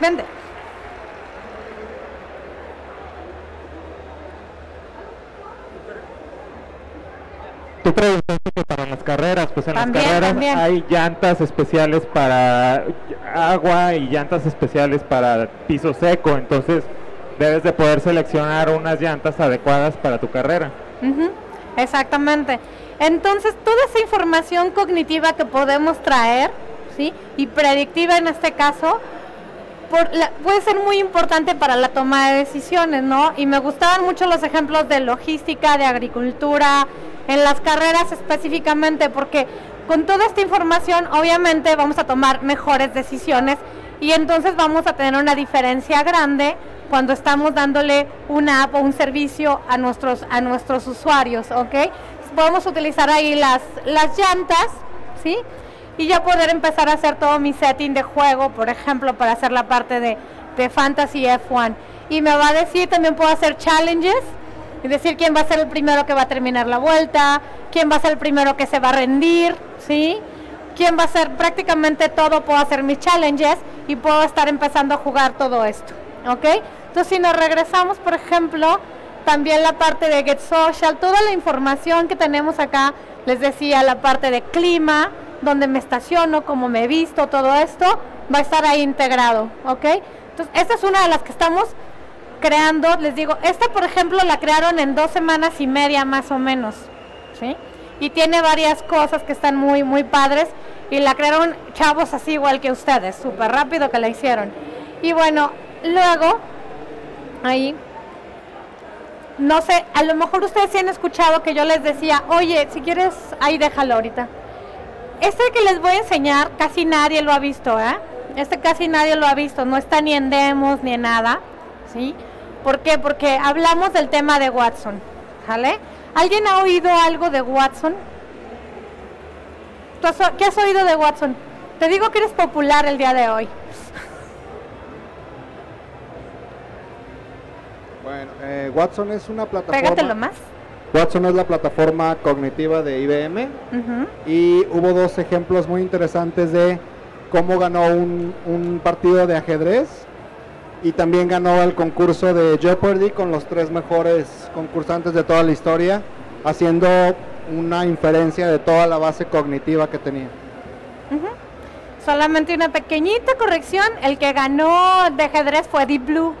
Vende. Tú preguntaste que para las carreras, pues en También, las carreras también. hay llantas especiales para agua y llantas especiales para piso seco, entonces debes de poder seleccionar unas llantas adecuadas para tu carrera. Exactamente. Entonces, toda esa información cognitiva que podemos traer, ¿sí? Y predictiva en este caso, por la- puede ser muy importante para la toma de decisiones, ¿no? Y me gustaban mucho los ejemplos de logística, de agricultura, en las carreras específicamente, porque con toda esta información obviamente vamos a tomar mejores decisiones y entonces vamos a tener una diferencia grande cuando estamos dándole una app o un servicio a nuestros, a nuestros usuarios, ¿ok? Podemos utilizar ahí las, las llantas, ¿sí? y ya poder empezar a hacer todo mi setting de juego, por ejemplo, para hacer la parte de, de Fantasy F1. Y me va a decir, también puedo hacer challenges, y decir quién va a ser el primero que va a terminar la vuelta, quién va a ser el primero que se va a rendir, ¿sí? Quién va a ser prácticamente todo, puedo hacer mis challenges y puedo estar empezando a jugar todo esto, ¿ok? Entonces si nos regresamos, por ejemplo, también la parte de Get Social, toda la información que tenemos acá, les decía, la parte de clima, donde me estaciono, cómo me visto, todo esto, va a estar ahí integrado, ¿ok? Entonces, esta es una de las que estamos creando, les digo, esta por ejemplo la crearon en dos semanas y media más o menos, ¿sí? Y tiene varias cosas que están muy, muy padres y la crearon chavos así igual que ustedes, súper rápido que la hicieron. Y bueno, luego, ahí, no sé, a lo mejor ustedes sí han escuchado que yo les decía, oye, si quieres, ahí déjalo ahorita. Este que les voy a enseñar, casi nadie lo ha visto, ¿eh? Este casi nadie lo ha visto, no está ni en demos ni en nada, ¿sí? ¿Por qué? Porque hablamos del tema de Watson, ¿vale? ¿Alguien ha oído algo de Watson? ¿Tú ¿Qué has oído de Watson? Te digo que eres popular el día de hoy. Bueno, eh, Watson es una plataforma. Pégatelo más. Watson es la plataforma cognitiva de IBM y hubo dos ejemplos muy interesantes de cómo ganó un, un partido de ajedrez y también ganó el concurso de Jeopardy con los tres mejores concursantes de toda la historia, haciendo una inferencia de toda la base cognitiva que tenía. Solamente una pequeñita corrección. El que ganó de ajedrez fue Deep Blue.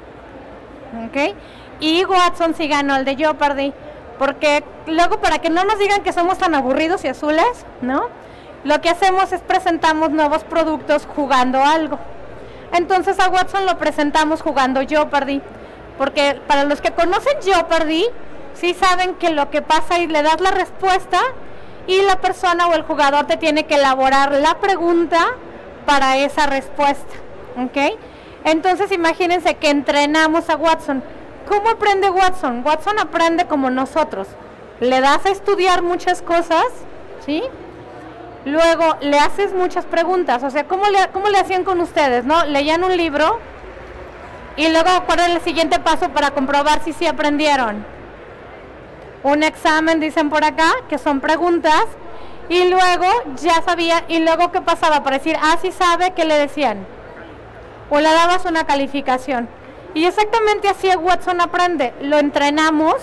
¿Ok? Y Watson sí ganó el de Jeopardy. Porque luego, para que no nos digan que somos tan aburridos y azules, ¿no? Lo que hacemos es presentamos nuevos productos jugando algo. Entonces a Watson lo presentamos jugando Jeopardy. Porque para los que conocen Jeopardy, sí saben que lo que pasa y le das la respuesta y la persona o el jugador te tiene que elaborar la pregunta para esa respuesta. ¿Ok? Entonces imagínense que entrenamos a Watson. ¿Cómo aprende Watson? Watson aprende como nosotros. Le das a estudiar muchas cosas, ¿sí? Luego le haces muchas preguntas. O sea, ¿cómo le, hacían con ustedes? ¿No? Leían un libro y luego era el siguiente paso para comprobar si sí aprendieron. Un examen, dicen por acá, que son preguntas. Y luego ya sabía, y luego qué pasaba para decir, ah, sí sabe, ¿qué le decían? O le dabas una calificación. Y exactamente así Watson aprende. Lo entrenamos,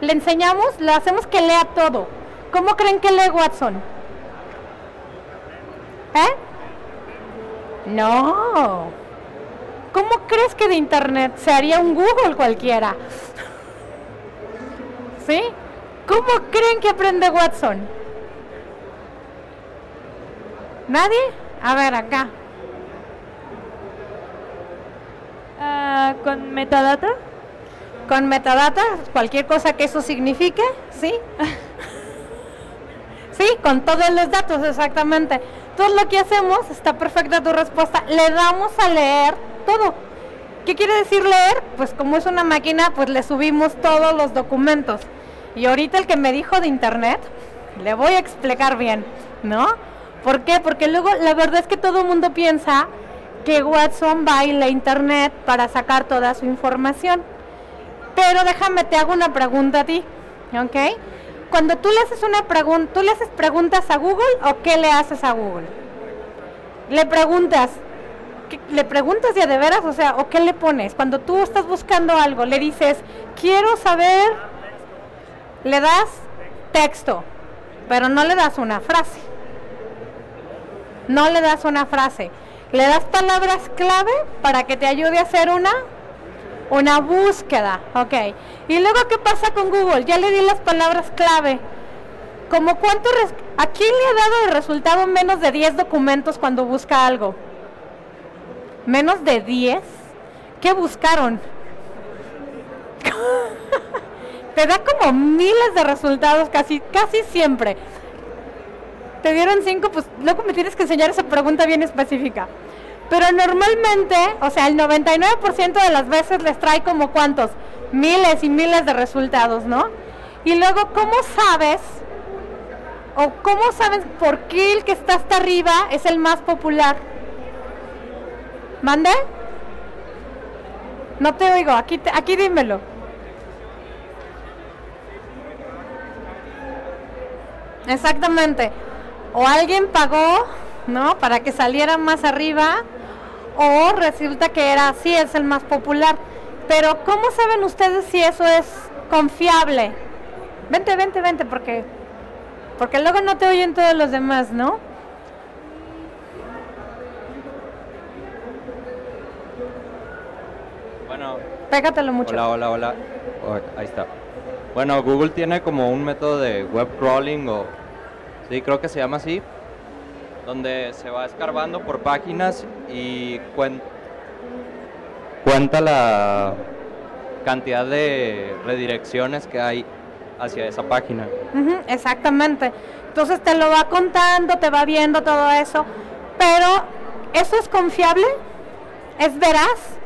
le enseñamos, le hacemos que lea todo. ¿Cómo creen que lee Watson? ¿Eh? No. ¿Cómo crees que de internet se haría un Google cualquiera? ¿Sí? ¿Cómo creen que aprende Watson? ¿Nadie? A ver, acá. Ah, ¿Con metadata? Con metadata, cualquier cosa que eso signifique, ¿sí? sí, con todos los datos, exactamente. Entonces lo que hacemos, está perfecta tu respuesta, le damos a leer todo. ¿Qué quiere decir leer? Pues como es una máquina, pues le subimos todos los documentos. Y ahorita el que me dijo de internet, le voy a explicar bien, ¿no? ¿Por qué? Porque luego la verdad es que todo el mundo piensa que Watson va y lee internet para sacar toda su información. Pero déjame, te hago una pregunta a ti, ¿ok? Cuando tú le haces una pregunta, ¿tú le haces preguntas a Google o qué le haces a Google? Le preguntas, ¿qué- ¿le preguntas ya de veras? O sea, ¿o qué le pones? Cuando tú estás buscando algo, le dices, quiero saber, le das texto, pero no le das una frase. No le das una frase. Le das palabras clave para que te ayude a hacer una una búsqueda, ok. Y luego, ¿qué pasa con Google? Ya le di las palabras clave. ¿Como cuánto ¿A quién le ha dado de resultado menos de 10 documentos cuando busca algo? ¿Menos de 10? ¿Qué buscaron? Te da como miles de resultados casi, casi siempre. Te dieron 5, pues luego me tienes que enseñar esa pregunta bien específica. Pero normalmente, o sea, el 99% de las veces les trae como cuántos, miles y miles de resultados, ¿no? Y luego, ¿cómo sabes? ¿O cómo sabes por qué el que está hasta arriba es el más popular? ¿Mande? No te oigo, aquí, te- aquí dímelo. Exactamente. O alguien pagó, ¿no? Para que saliera más arriba, o resulta que era así, es el más popular. Pero ¿cómo saben ustedes si eso es confiable? Vente, vente, vente, porque porque luego no te oyen todos los demás, ¿no? Bueno, Pégatelo mucho. hola, hola, hola. Oh, ahí está. Bueno, Google tiene como un método de web crawling o sí, creo que se llama así, donde se va escarbando por páginas y cuen- cuenta la cantidad de redirecciones que hay hacia esa página. Ujú, exactamente. Entonces te lo va contando, te va viendo todo eso. Pero, ¿eso es confiable? ¿Es veraz?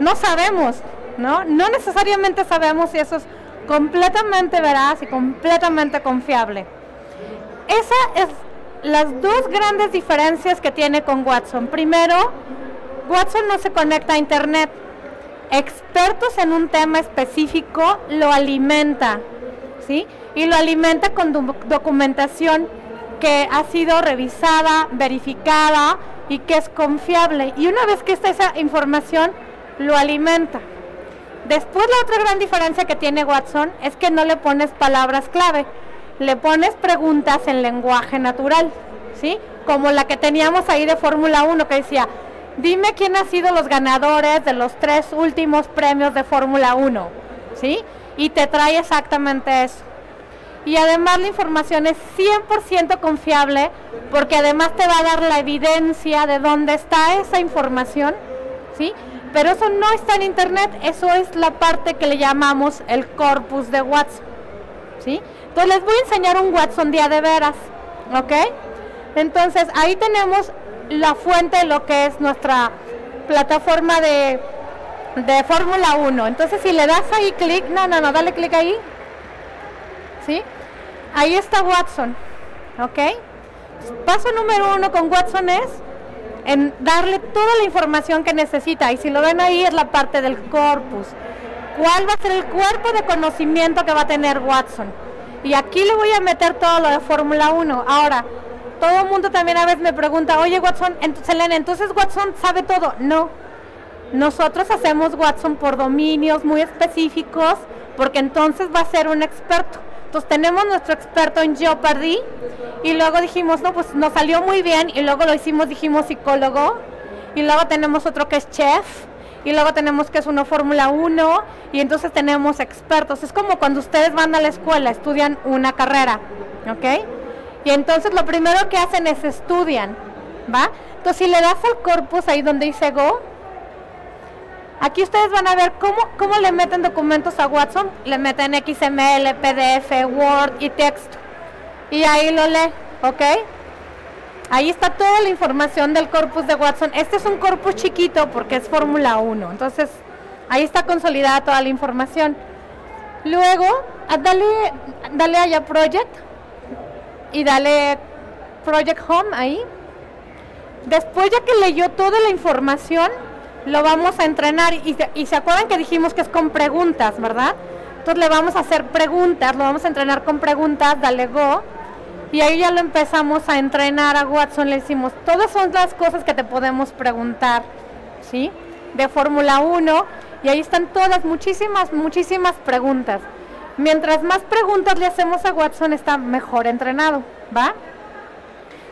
No sabemos, ¿no? No necesariamente sabemos si eso es completamente veraz y completamente confiable. Esa es las dos grandes diferencias que tiene con Watson. Primero, Watson no se conecta a internet. expertos en un tema específico lo alimenta, ¿sí? Y lo alimenta con do- documentación que ha sido revisada, verificada y que es confiable. Y una vez que está esa información, lo alimenta. Después la otra gran diferencia que tiene Watson es que no le pones palabras clave, le pones preguntas en lenguaje natural, ¿sí? Como la que teníamos ahí de Fórmula 1 que decía, dime quién ha sido los ganadores de los tres últimos premios de Fórmula 1, ¿sí? Y te trae exactamente eso. Y además la información es 100% confiable porque además te va a dar la evidencia de dónde está esa información, ¿sí? Pero eso no está en internet, eso es la parte que le llamamos el corpus de Watson, ¿sí? Entonces les voy a enseñar un Watson día de veras, ¿ok? Entonces ahí tenemos la fuente de lo que es nuestra plataforma de, de Fórmula 1. Entonces si le das ahí clic, no, no, no, dale clic ahí, ¿sí? Ahí está Watson, ¿ok? Paso número uno con Watson es en darle toda la información que necesita. Y si lo ven ahí es la parte del corpus. ¿Cuál va a ser el cuerpo de conocimiento que va a tener Watson? Y aquí le voy a meter todo lo de Fórmula 1. Ahora, todo el mundo también a veces me pregunta, oye Watson, ent- Selene, entonces Watson sabe todo. No, nosotros hacemos Watson por dominios muy específicos, porque entonces va a ser un experto. Entonces tenemos nuestro experto en Jeopardy y luego dijimos, no, pues nos salió muy bien y luego lo hicimos, dijimos psicólogo y luego tenemos otro que es chef y luego tenemos que es uno Fórmula 1 y entonces tenemos expertos. Es como cuando ustedes van a la escuela, estudian una carrera, ¿ok? Y entonces lo primero que hacen es estudian, ¿va? Entonces si le das al corpus ahí donde dice Go, Aquí ustedes van a ver cómo, cómo le meten documentos a Watson. Le meten XML, PDF, Word y texto. Y ahí lo lee, ¿ok? Ahí está toda la información del corpus de Watson. Este es un corpus chiquito porque es Fórmula 1. Entonces, ahí está consolidada toda la información. Luego, ah, dale, dale allá Project y dale Project Home ahí. Después ya que leyó toda la información, lo vamos a entrenar y, se- acuerdan que dijimos que es con preguntas, ¿verdad? Entonces le vamos a hacer preguntas, lo vamos a entrenar con preguntas, dale go. Y ahí ya lo empezamos a entrenar a Watson, le decimos, todas son las cosas que te podemos preguntar, ¿sí? De Fórmula 1, y ahí están todas, muchísimas, muchísimas preguntas. Mientras más preguntas le hacemos a Watson, está mejor entrenado, ¿va?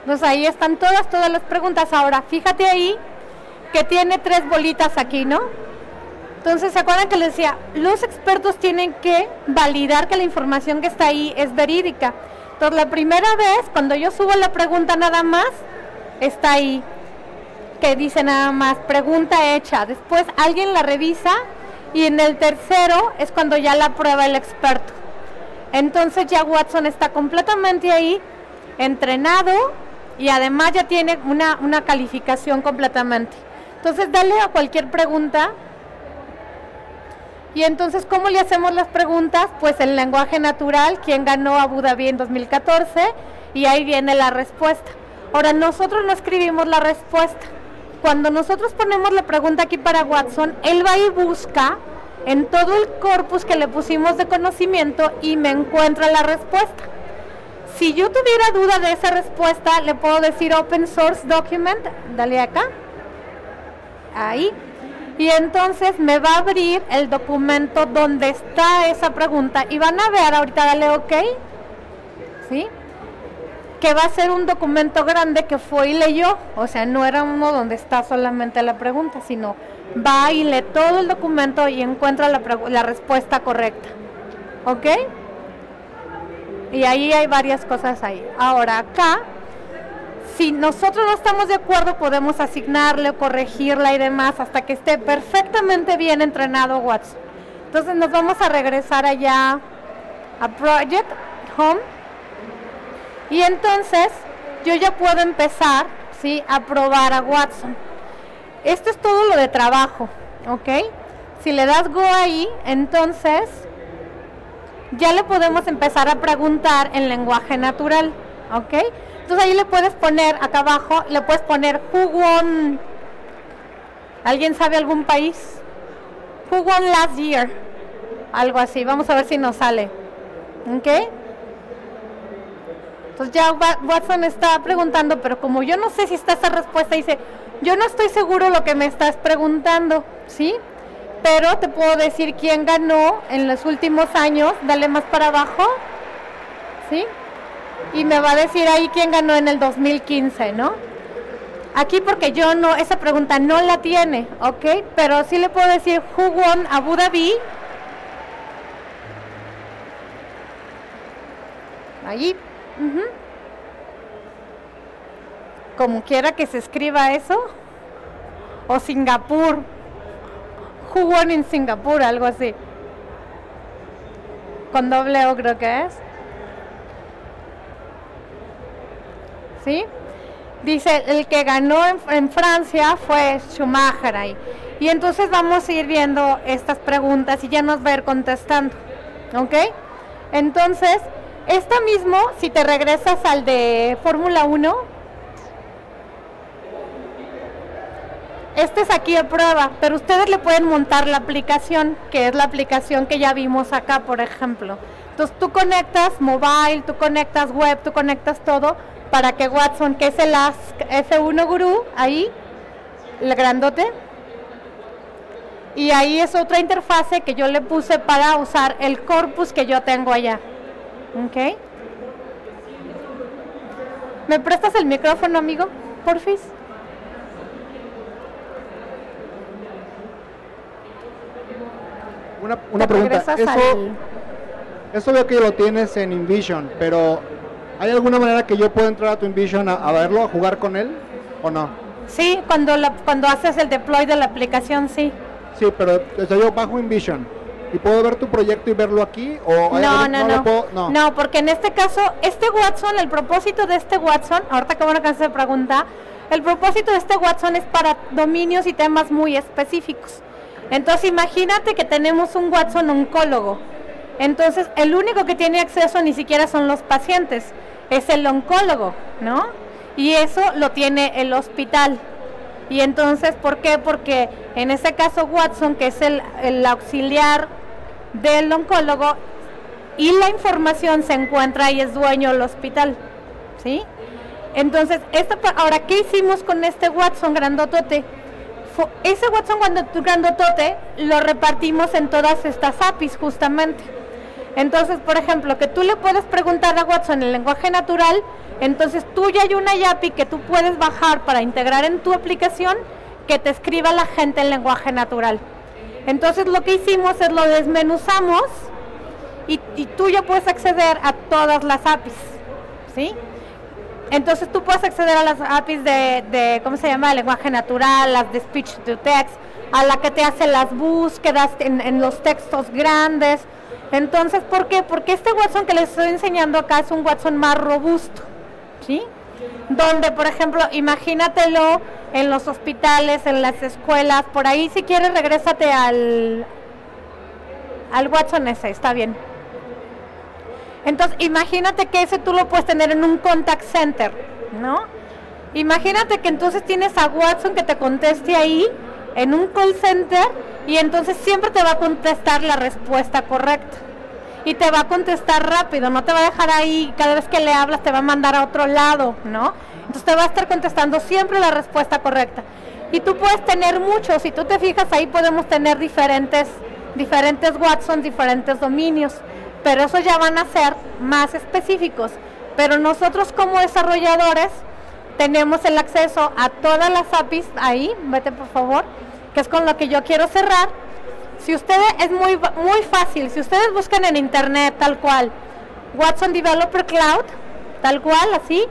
Entonces ahí están todas, todas las preguntas. Ahora, fíjate ahí que tiene tres bolitas aquí, ¿no? Entonces, ¿se acuerdan que les decía? Los expertos tienen que validar que la información que está ahí es verídica. Entonces, la primera vez, cuando yo subo la pregunta nada más, está ahí, que dice nada más, pregunta hecha. Después alguien la revisa y en el tercero es cuando ya la prueba el experto. Entonces ya Watson está completamente ahí, entrenado y además ya tiene una, una calificación completamente. Entonces dale a cualquier pregunta. Y entonces, ¿cómo le hacemos las preguntas? Pues el lenguaje natural, quién ganó Abu Dhabi en 2014, y ahí viene la respuesta. Ahora, nosotros no escribimos la respuesta. Cuando nosotros ponemos la pregunta aquí para Watson, él va y busca en todo el corpus que le pusimos de conocimiento y me encuentra la respuesta. Si yo tuviera duda de esa respuesta, le puedo decir Open Source Document, dale acá, ahí, y entonces me va a abrir el documento donde está esa pregunta y van a ver, ahorita dale OK, ¿sí? Que va a ser un documento grande que fue y leyó, o sea, no era uno donde está solamente la pregunta, sino va y lee todo el documento y encuentra la, respuesta correcta, ¿ok? Y ahí hay varias cosas ahí. Ahora acá, si nosotros no estamos de acuerdo, podemos asignarle o corregirla y demás hasta que esté perfectamente bien entrenado Watson. Entonces nos vamos a regresar allá a Project Home. Y entonces yo ya puedo empezar ¿sí? a probar a Watson. Esto es todo lo de trabajo, ¿ok? Si le das go ahí, entonces ya le podemos empezar a preguntar en lenguaje natural, ¿ok? Entonces ahí le puedes poner, acá abajo, le puedes poner who. ¿Alguien sabe algún país? Who won last year? Algo así. Vamos a ver si nos sale. ¿Ok? Entonces ya Wa- Watson está preguntando, pero como yo no sé si está esa respuesta, dice, yo no estoy seguro lo que me estás preguntando, ¿sí? Pero te puedo decir quién ganó en los últimos años, dale más para abajo, ¿sí? Y me va a decir ahí quién ganó en el 2015, ¿no? Aquí porque yo no, esa pregunta no la tiene, ¿ok? Pero sí le puedo decir who won Abu Dhabi. Ujú. Como quiera que se escriba eso. O Singapur. Who won in Singapur, algo así. Con doble O creo que es. Dice, el que ganó en, en Francia fue Schumacher ahí. Y entonces vamos a ir viendo estas preguntas y ya nos va a ir contestando. ¿Ok? Entonces, esta mismo, si te regresas al de Fórmula 1, este es aquí de prueba, pero ustedes le pueden montar la aplicación, que es la aplicación que ya vimos acá, por ejemplo. Entonces tú conectas mobile, tú conectas web, tú conectas todo para que Watson, que es el Ask F1 Guru, ahí, el grandote, y ahí es otra interfase que yo le puse para usar el corpus que yo tengo allá. ¿Ok? ¿Me prestas el micrófono, amigo? Porfis. Una, pregunta. Eso, al- eso veo que lo tienes en InVision, pero ¿hay alguna manera que yo pueda entrar a tu InVision a, a verlo, a jugar con él o no? Sí, cuando, la, cuando haces el deploy de la aplicación, sí. Sí, pero o sea, yo bajo InVision y puedo ver tu proyecto y verlo aquí o No, no, no. puedo- no. No, porque en este caso, este Watson, el propósito de este Watson, ahorita que bueno que hace pregunta, el propósito de este Watson es para dominios y temas muy específicos. Entonces, imagínate que tenemos un Watson oncólogo. Entonces, el único que tiene acceso ni siquiera son los pacientes, es el oncólogo, ¿no? Y eso lo tiene el hospital. Y entonces, ¿por qué? Porque en este caso Watson, que es el, el auxiliar del oncólogo, y la información se encuentra y es dueño del hospital, ¿sí? Entonces, ahora, ¿qué hicimos con este Watson grandotote? Ese Watson grandotote lo repartimos en todas estas APIs justamente. Entonces, por ejemplo, que tú le puedes preguntar a Watson en lenguaje natural, entonces tú ya hay una API que tú puedes bajar para integrar en tu aplicación que te escriba la gente en lenguaje natural. Entonces lo que hicimos es lo desmenuzamos y, tú ya puedes acceder a todas las APIs, ¿sí? Entonces tú puedes acceder a las APIs de, de, ¿cómo se llama? lenguaje natural, las de speech to text, a la que te hace las búsquedas en los textos grandes. Entonces, ¿por qué? Porque este Watson que les estoy enseñando acá es un Watson más robusto, ¿sí? Donde, por ejemplo, imagínatelo en los hospitales, en las escuelas, por ahí si quieres regrésate al, al Watson ese, está bien. Entonces, imagínate que ese tú lo puedes tener en un contact center, ¿no? Imagínate que entonces tienes a Watson que te conteste ahí en un call center y entonces siempre te va a contestar la respuesta correcta. Y te va a contestar rápido, no te va a dejar ahí, cada vez que le hablas te va a mandar a otro lado, ¿no? Entonces te va a estar contestando siempre la respuesta correcta. Y tú puedes tener muchos, si tú te fijas ahí podemos tener diferentes, diferentes Watson, diferentes dominios, pero esos ya van a ser más específicos. Pero nosotros como desarrolladores tenemos el acceso a todas las APIs ahí, vete por favor, que es con lo que yo quiero cerrar. Si ustedes, es muy, muy fácil, si ustedes buscan en internet tal cual, Watson Developer Cloud, tal cual, así,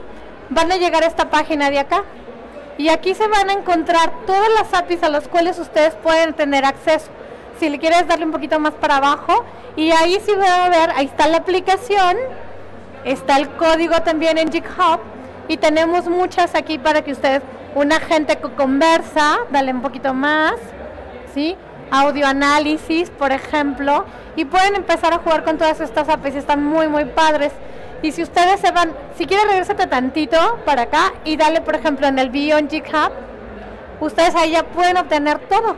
van a llegar a esta página de acá. Y aquí se van a encontrar todas las APIs a las cuales ustedes pueden tener acceso. Si le quieres darle un poquito más para abajo, y ahí sí van a ver, ahí está la aplicación, está el código también en GitHub, y tenemos muchas aquí para que ustedes, una gente que conversa, dale un poquito más, ¿sí? Audio análisis, por ejemplo, y pueden empezar a jugar con todas estas APIs, están muy, muy padres. Y si ustedes se van, si quieren regresate tantito para acá y dale, por ejemplo, en el Beyond GitHub, ustedes ahí ya pueden obtener todo.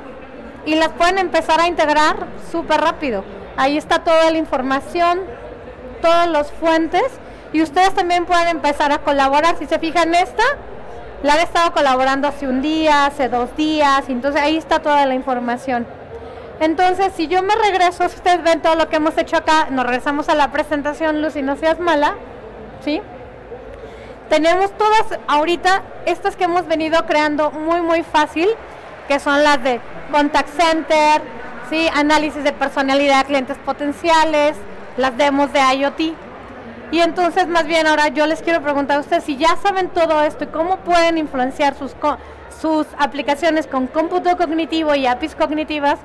y las pueden empezar a integrar súper rápido. Ahí está toda la información, todas las fuentes y ustedes también pueden empezar a colaborar. Si se fijan esta, la han estado colaborando hace un día, hace dos días, entonces ahí está toda la información. Entonces, si yo me regreso, si ustedes ven todo lo que hemos hecho acá, nos regresamos a la presentación, Lucy, no seas mala, ¿sí? Tenemos todas ahorita, estas que hemos venido creando muy, muy fácil, que son las de Contact Center, ¿sí? Análisis de personalidad clientes potenciales, las demos de IoT. Y entonces, más bien ahora yo les quiero preguntar a ustedes si ya saben todo esto y cómo pueden influenciar sus, sus aplicaciones con cómputo cognitivo y APIs cognitivas,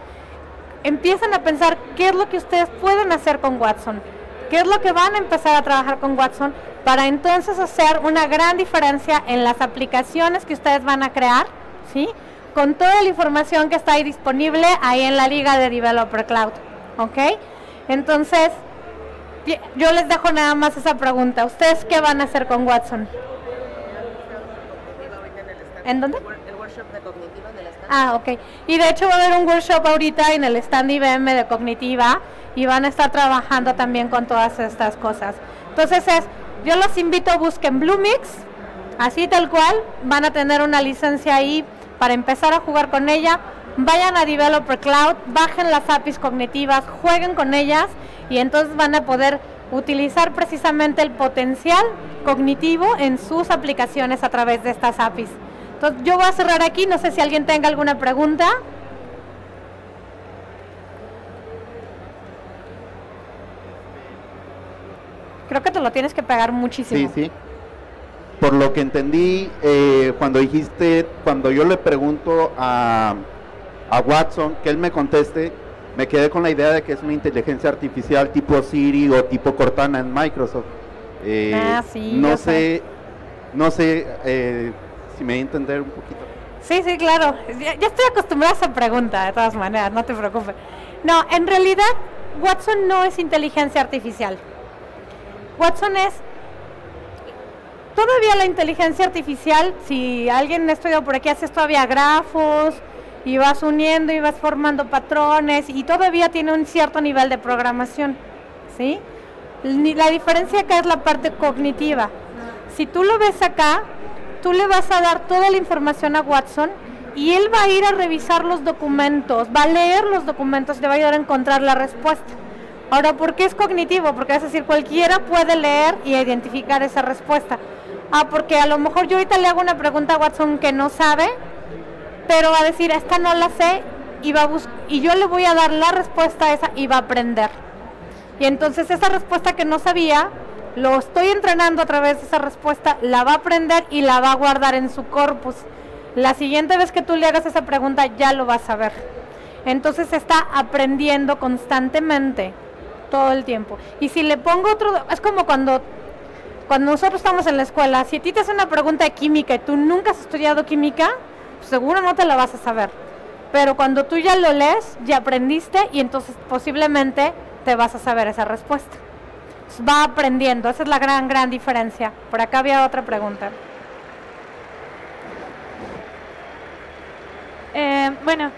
empiezan a pensar qué es lo que ustedes pueden hacer con Watson, qué es lo que van a empezar a trabajar con Watson para entonces hacer una gran diferencia en las aplicaciones que ustedes van a crear, ¿sí? Con toda la información que está ahí disponible ahí en la liga de Developer Cloud, ¿ok? Entonces, yo les dejo nada más esa pregunta. ¿Ustedes qué van a hacer con Watson? ¿En dónde? El workshop de cognitiva en el stand. Ah, ok. Y de hecho va a haber un workshop ahorita en el stand IBM de cognitiva y van a estar trabajando también con todas estas cosas. Entonces es, yo los invito busquen Bluemix, así tal cual, van a tener una licencia ahí para empezar a jugar con ella. Vayan a Developer Cloud, bajen las APIs cognitivas, jueguen con ellas y entonces van a poder utilizar precisamente el potencial cognitivo en sus aplicaciones a través de estas APIs. Entonces yo voy a cerrar aquí, no sé si alguien tenga alguna pregunta. Creo que te lo tienes que pegar muchísimo. Sí, sí. Por lo que entendí, eh, cuando dijiste, cuando yo le pregunto a, a Watson que él me conteste, me quedé con la idea de que es una inteligencia artificial tipo Siri o tipo Cortana en Microsoft. Eh, Ah, sí, no sé, no sé eh, si me voy a entender un poquito. Sí, sí, claro. Ya, ya estoy acostumbrada a esa pregunta, de todas maneras, no te preocupes. No, en realidad, Watson no es inteligencia artificial. Watson es. Todavía la inteligencia artificial, si alguien ha estudiado por aquí, haces todavía grafos y vas uniendo y vas formando patrones y todavía tiene un cierto nivel de programación. ¿Sí? La diferencia acá es la parte cognitiva. Si tú lo ves acá, tú le vas a dar toda la información a Watson y él va a ir a revisar los documentos, va a leer los documentos, te va a ayudar a encontrar la respuesta. Ahora, ¿por qué es cognitivo? Porque es decir, cualquiera puede leer y identificar esa respuesta. Ah, porque a lo mejor yo ahorita le hago una pregunta a Watson que no sabe, pero va a decir, esta no la sé, y, va y yo le voy a dar la respuesta a esa y va a aprender. Y entonces esa respuesta que no sabía, lo estoy entrenando a través de esa respuesta, la va a aprender y la va a guardar en su corpus. La siguiente vez que tú le hagas esa pregunta ya lo vas a ver. Entonces está aprendiendo constantemente todo el tiempo. Y si le pongo otro, es como cuando cuando nosotros estamos en la escuela, si a ti te hacen una pregunta de química y tú nunca has estudiado química, seguro no te la vas a saber. Pero cuando tú ya lo lees, ya aprendiste y entonces posiblemente te vas a saber esa respuesta. Va aprendiendo, esa es la gran, gran diferencia. Por acá había otra pregunta. Eh, bueno,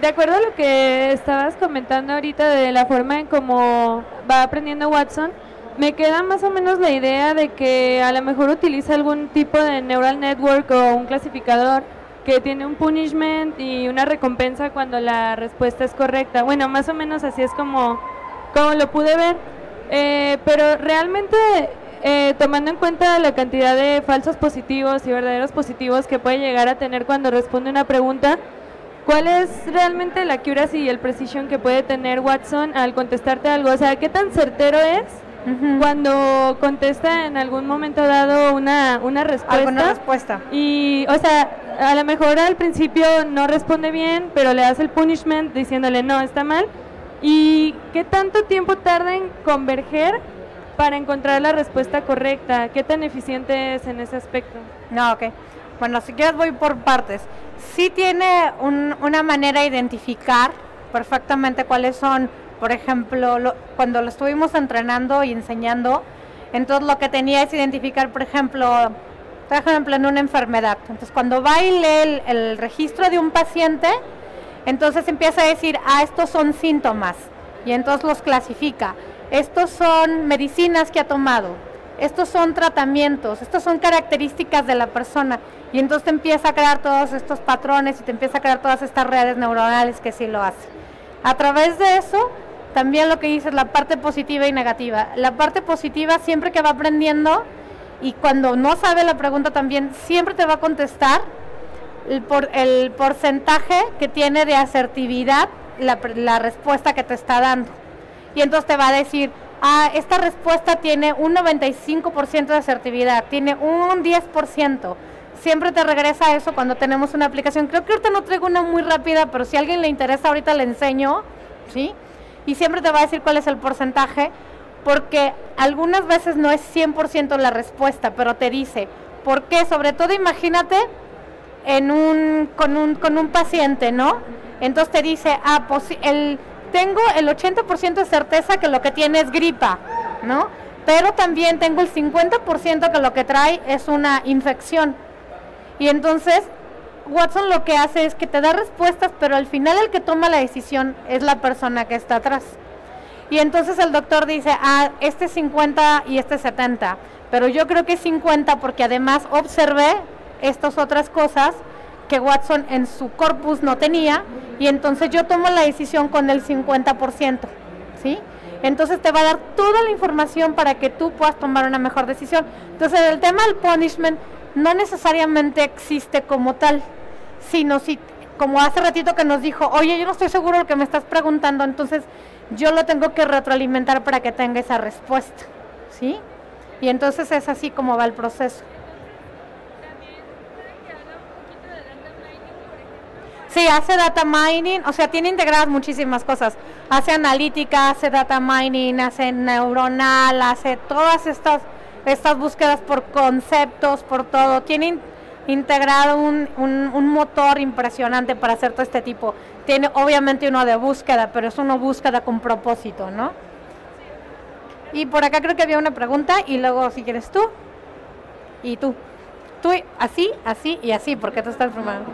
de acuerdo a lo que estabas comentando ahorita de la forma en cómo va aprendiendo Watson, me queda más o menos la idea de que a lo mejor utiliza algún tipo de neural network o un clasificador que tiene un punishment y una recompensa cuando la respuesta es correcta. Bueno, más o menos así es como, como lo pude ver. Eh, pero realmente, eh, tomando en cuenta la cantidad de falsos positivos y verdaderos positivos que puede llegar a tener cuando responde una pregunta, ¿cuál es realmente la accuracy y el precision que puede tener Watson al contestarte algo? O sea, ¿qué tan certero es cuando contesta en algún momento dado una, una respuesta? Alguna respuesta. Y, o sea, a lo mejor al principio no responde bien, pero le das el punishment diciéndole no, está mal. ¿Y qué tanto tiempo tarda en converger para encontrar la respuesta correcta? ¿Qué tan eficiente es en ese aspecto? No, ok. Bueno, si quieres voy por partes. Sí tiene un- una manera de identificar perfectamente cuáles son, por ejemplo, lo- cuando lo estuvimos entrenando y enseñando, entonces lo que tenía es identificar, por ejemplo, por ejemplo, en una enfermedad. Entonces, cuando lee el, el registro de un paciente, Entonces empieza a decir, ah, estos son síntomas. Y entonces los clasifica. Estos son medicinas que ha tomado. Estos son tratamientos. Estos son características de la persona. Y entonces te empieza a crear todos estos patrones y te empieza a crear todas estas redes neuronales que sí lo hacen. A través de eso, también lo que dice es la parte positiva y negativa. La parte positiva siempre que va aprendiendo y cuando no sabe la pregunta también, siempre te va a contestar el, por, el porcentaje que tiene de asertividad la, la respuesta que te está dando. Y entonces te va a decir, ah, esta respuesta tiene un 95% de asertividad, tiene un 10%. Siempre te regresa eso cuando tenemos una aplicación. Creo que ahorita no traigo una muy rápida, pero si a alguien le interesa ahorita le enseño, ¿sí? Y siempre te va a decir cuál es el porcentaje, porque algunas veces no es 100% la respuesta, pero te dice, ¿por qué? Sobre todo imagínate en un, con, un, con un paciente, ¿no? Entonces te dice, ah, pues el, tengo el 80% de certeza que lo que tiene es gripa, ¿no? Pero también tengo el 50% que lo que trae es una infección. Y entonces Watson lo que hace es que te da respuestas, pero al final el que toma la decisión es la persona que está atrás. Y entonces el doctor dice, ah, este es 50 y este es 70, pero yo creo que es 50 porque además observé estas otras cosas que Watson en su corpus no tenía y entonces yo tomo la decisión con el 50%, ¿sí? Entonces te va a dar toda la información para que tú puedas tomar una mejor decisión. Entonces el tema del punishment no necesariamente existe como tal, sino si, como hace ratito que nos dijo, oye, yo no estoy seguro de lo que me estás preguntando, entonces yo lo tengo que retroalimentar para que tenga esa respuesta, ¿sí? Y entonces es así como va el proceso. Sí, hace data mining, o sea, tiene integradas muchísimas cosas. Hace analítica, hace data mining, hace neuronal, hace todas estas, estas búsquedas por conceptos, por todo. Tiene integrado un, motor impresionante para hacer todo este tipo. Tiene obviamente uno de búsqueda, pero es una búsqueda con propósito, ¿no? Y por acá creo que había una pregunta y luego si quieres tú y tú. Tú así, así y así, porque tú estás primero.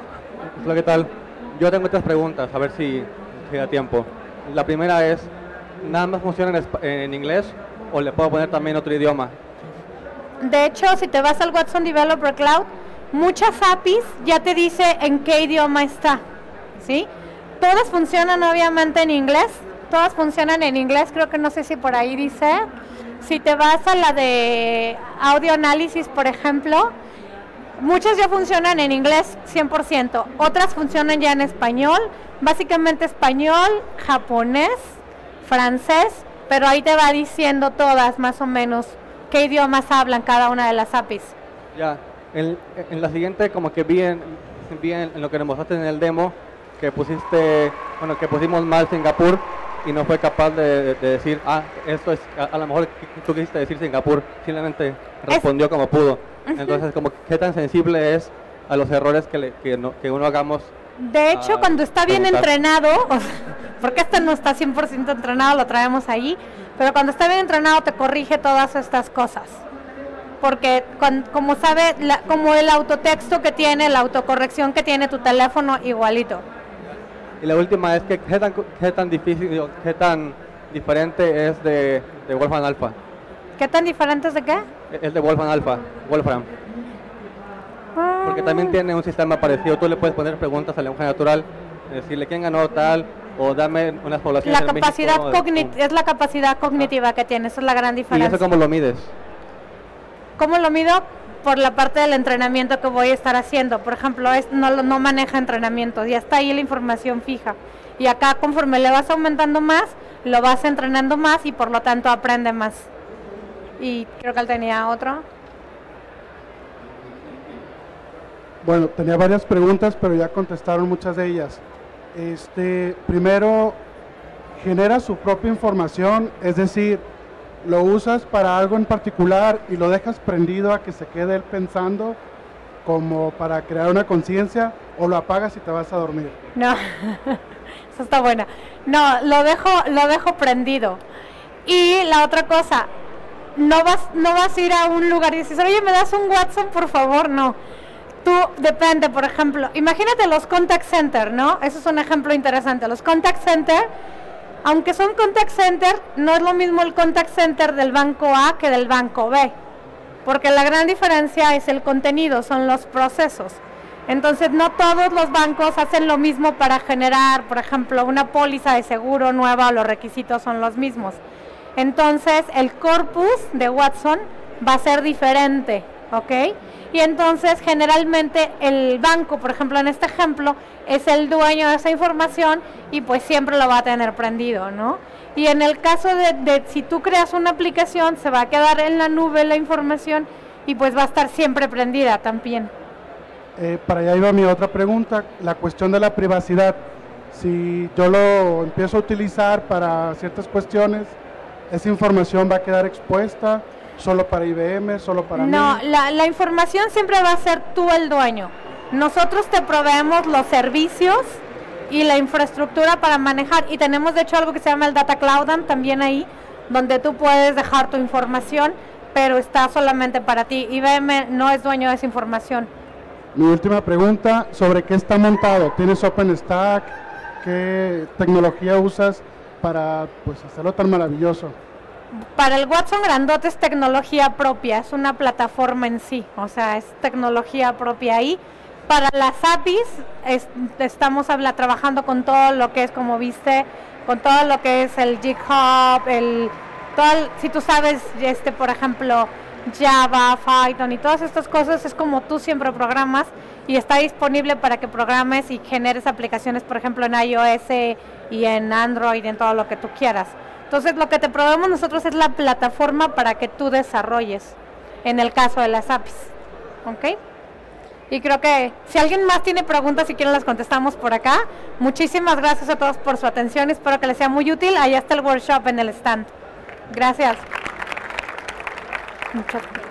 Hola, ¿qué tal? Yo tengo tres preguntas, a ver si, si da tiempo. La primera es, ¿nada más funciona en inglés o le puedo poner también otro idioma? De hecho, si te vas al Watson Developer Cloud, muchas APIs ya te dice en qué idioma está, ¿sí? Todas funcionan obviamente en inglés, todas funcionan en inglés, creo que no sé si por ahí dice. Si te vas a la de audio análisis, por ejemplo, muchas ya funcionan en inglés 100%, otras funcionan ya en español, básicamente español, japonés, francés, pero ahí te va diciendo todas más o menos qué idiomas hablan cada una de las APIs. Ya, en, en la siguiente como que vi en, vi en, en lo que nos mostraste en el demo que pusiste, bueno, que pusimos mal Singapur y no fue capaz de, de decir, ah, esto es, a, a lo mejor tú quisiste decir Singapur, simplemente respondió como pudo. Entonces, como qué tan sensible es a los errores que, le- que, no- que uno hagamos. De hecho, Ah, cuando está bien preguntar. entrenado, porque este no está 100% entrenado, lo traemos ahí, pero cuando está bien entrenado te corrige todas estas cosas. Porque cuan- como sabe, la- como el autotexto que tiene, la autocorrección que tiene tu teléfono, igualito. Y la última es que qué tan, qué tan difícil, qué tan diferente es de, de Wolfram Alpha. ¿Qué tan diferentes de qué? Es de Wolfram Alpha, Wolfram. Porque también tiene un sistema parecido. Tú le puedes poner preguntas al lenguaje natural, decirle quién ganó tal, o dame unas poblaciones La en México, capacidad de- cognitiva, es la capacidad cognitiva que tiene, esa es la gran ¿Y diferencia. eso cómo lo mides? ¿Cómo lo mido? Por la parte del entrenamiento que voy a estar haciendo. Por ejemplo, es, no, no maneja entrenamiento, ya está ahí la información fija. Y acá conforme le vas aumentando más, lo vas entrenando más y por lo tanto aprende más. Y creo que él tenía otro. Bueno, tenía varias preguntas, pero ya contestaron muchas de ellas. Este, primero, genera su propia información, es decir, lo usas para algo en particular y lo dejas prendido a que se quede él pensando como para crear una conciencia o lo apagas y te vas a dormir. No, eso está buena. No, lo dejo, lo dejo prendido. Y la otra cosa, no vas, no vas a ir a un lugar y dices, oye, ¿me das un WhatsApp, por favor? No. Tú, depende, por ejemplo, imagínate los contact center, ¿no? Eso es un ejemplo interesante. Los contact center, aunque son contact center, no es lo mismo el contact center del banco A que del banco B, porque la gran diferencia es el contenido, son los procesos. Entonces, no todos los bancos hacen lo mismo para generar, por ejemplo, una póliza de seguro nueva o los requisitos son los mismos. Entonces, el corpus de Watson va a ser diferente, ¿ok? Y entonces, generalmente, el banco, por ejemplo, en este ejemplo, es el dueño de esa información y pues siempre lo va a tener prendido, ¿no? Y en el caso de, si tú creas una aplicación, se va a quedar en la nube la información y pues va a estar siempre prendida también. Eh, para allá iba mi otra pregunta, la cuestión de la privacidad. Si yo lo empiezo a utilizar para ciertas cuestiones, ¿esa información va a quedar expuesta solo para IBM, solo para No, mí? la, la información siempre va a ser tú el dueño. Nosotros te proveemos los servicios y la infraestructura para manejar y tenemos de hecho algo que se llama el Data Cloud también ahí, donde tú puedes dejar tu información, pero está solamente para ti. IBM no es dueño de esa información. Mi última pregunta, ¿sobre qué está montado? ¿Tienes OpenStack? ¿Qué tecnología usas para pues, hacerlo tan maravilloso? Para el Watson Grandote es tecnología propia, es una plataforma en sí, o sea, es tecnología propia ahí. Para las APIs es- estamos habla, trabajando con todo lo que es, como viste, con todo lo que es el GitHub, el, todo si tú sabes, este, por ejemplo, Java, Python y todas estas cosas, es como tú siempre programas y está disponible para que programes y generes aplicaciones, por ejemplo, en iOS y en Android, en todo lo que tú quieras. Entonces, lo que te proveemos nosotros es la plataforma para que tú desarrolles, en el caso de las APIs. ¿Ok? Y creo que si alguien más tiene preguntas, si quieren las contestamos por acá. Muchísimas gracias a todos por su atención. Espero que les sea muy útil. Allá está el workshop en el stand. Gracias. Muchas gracias.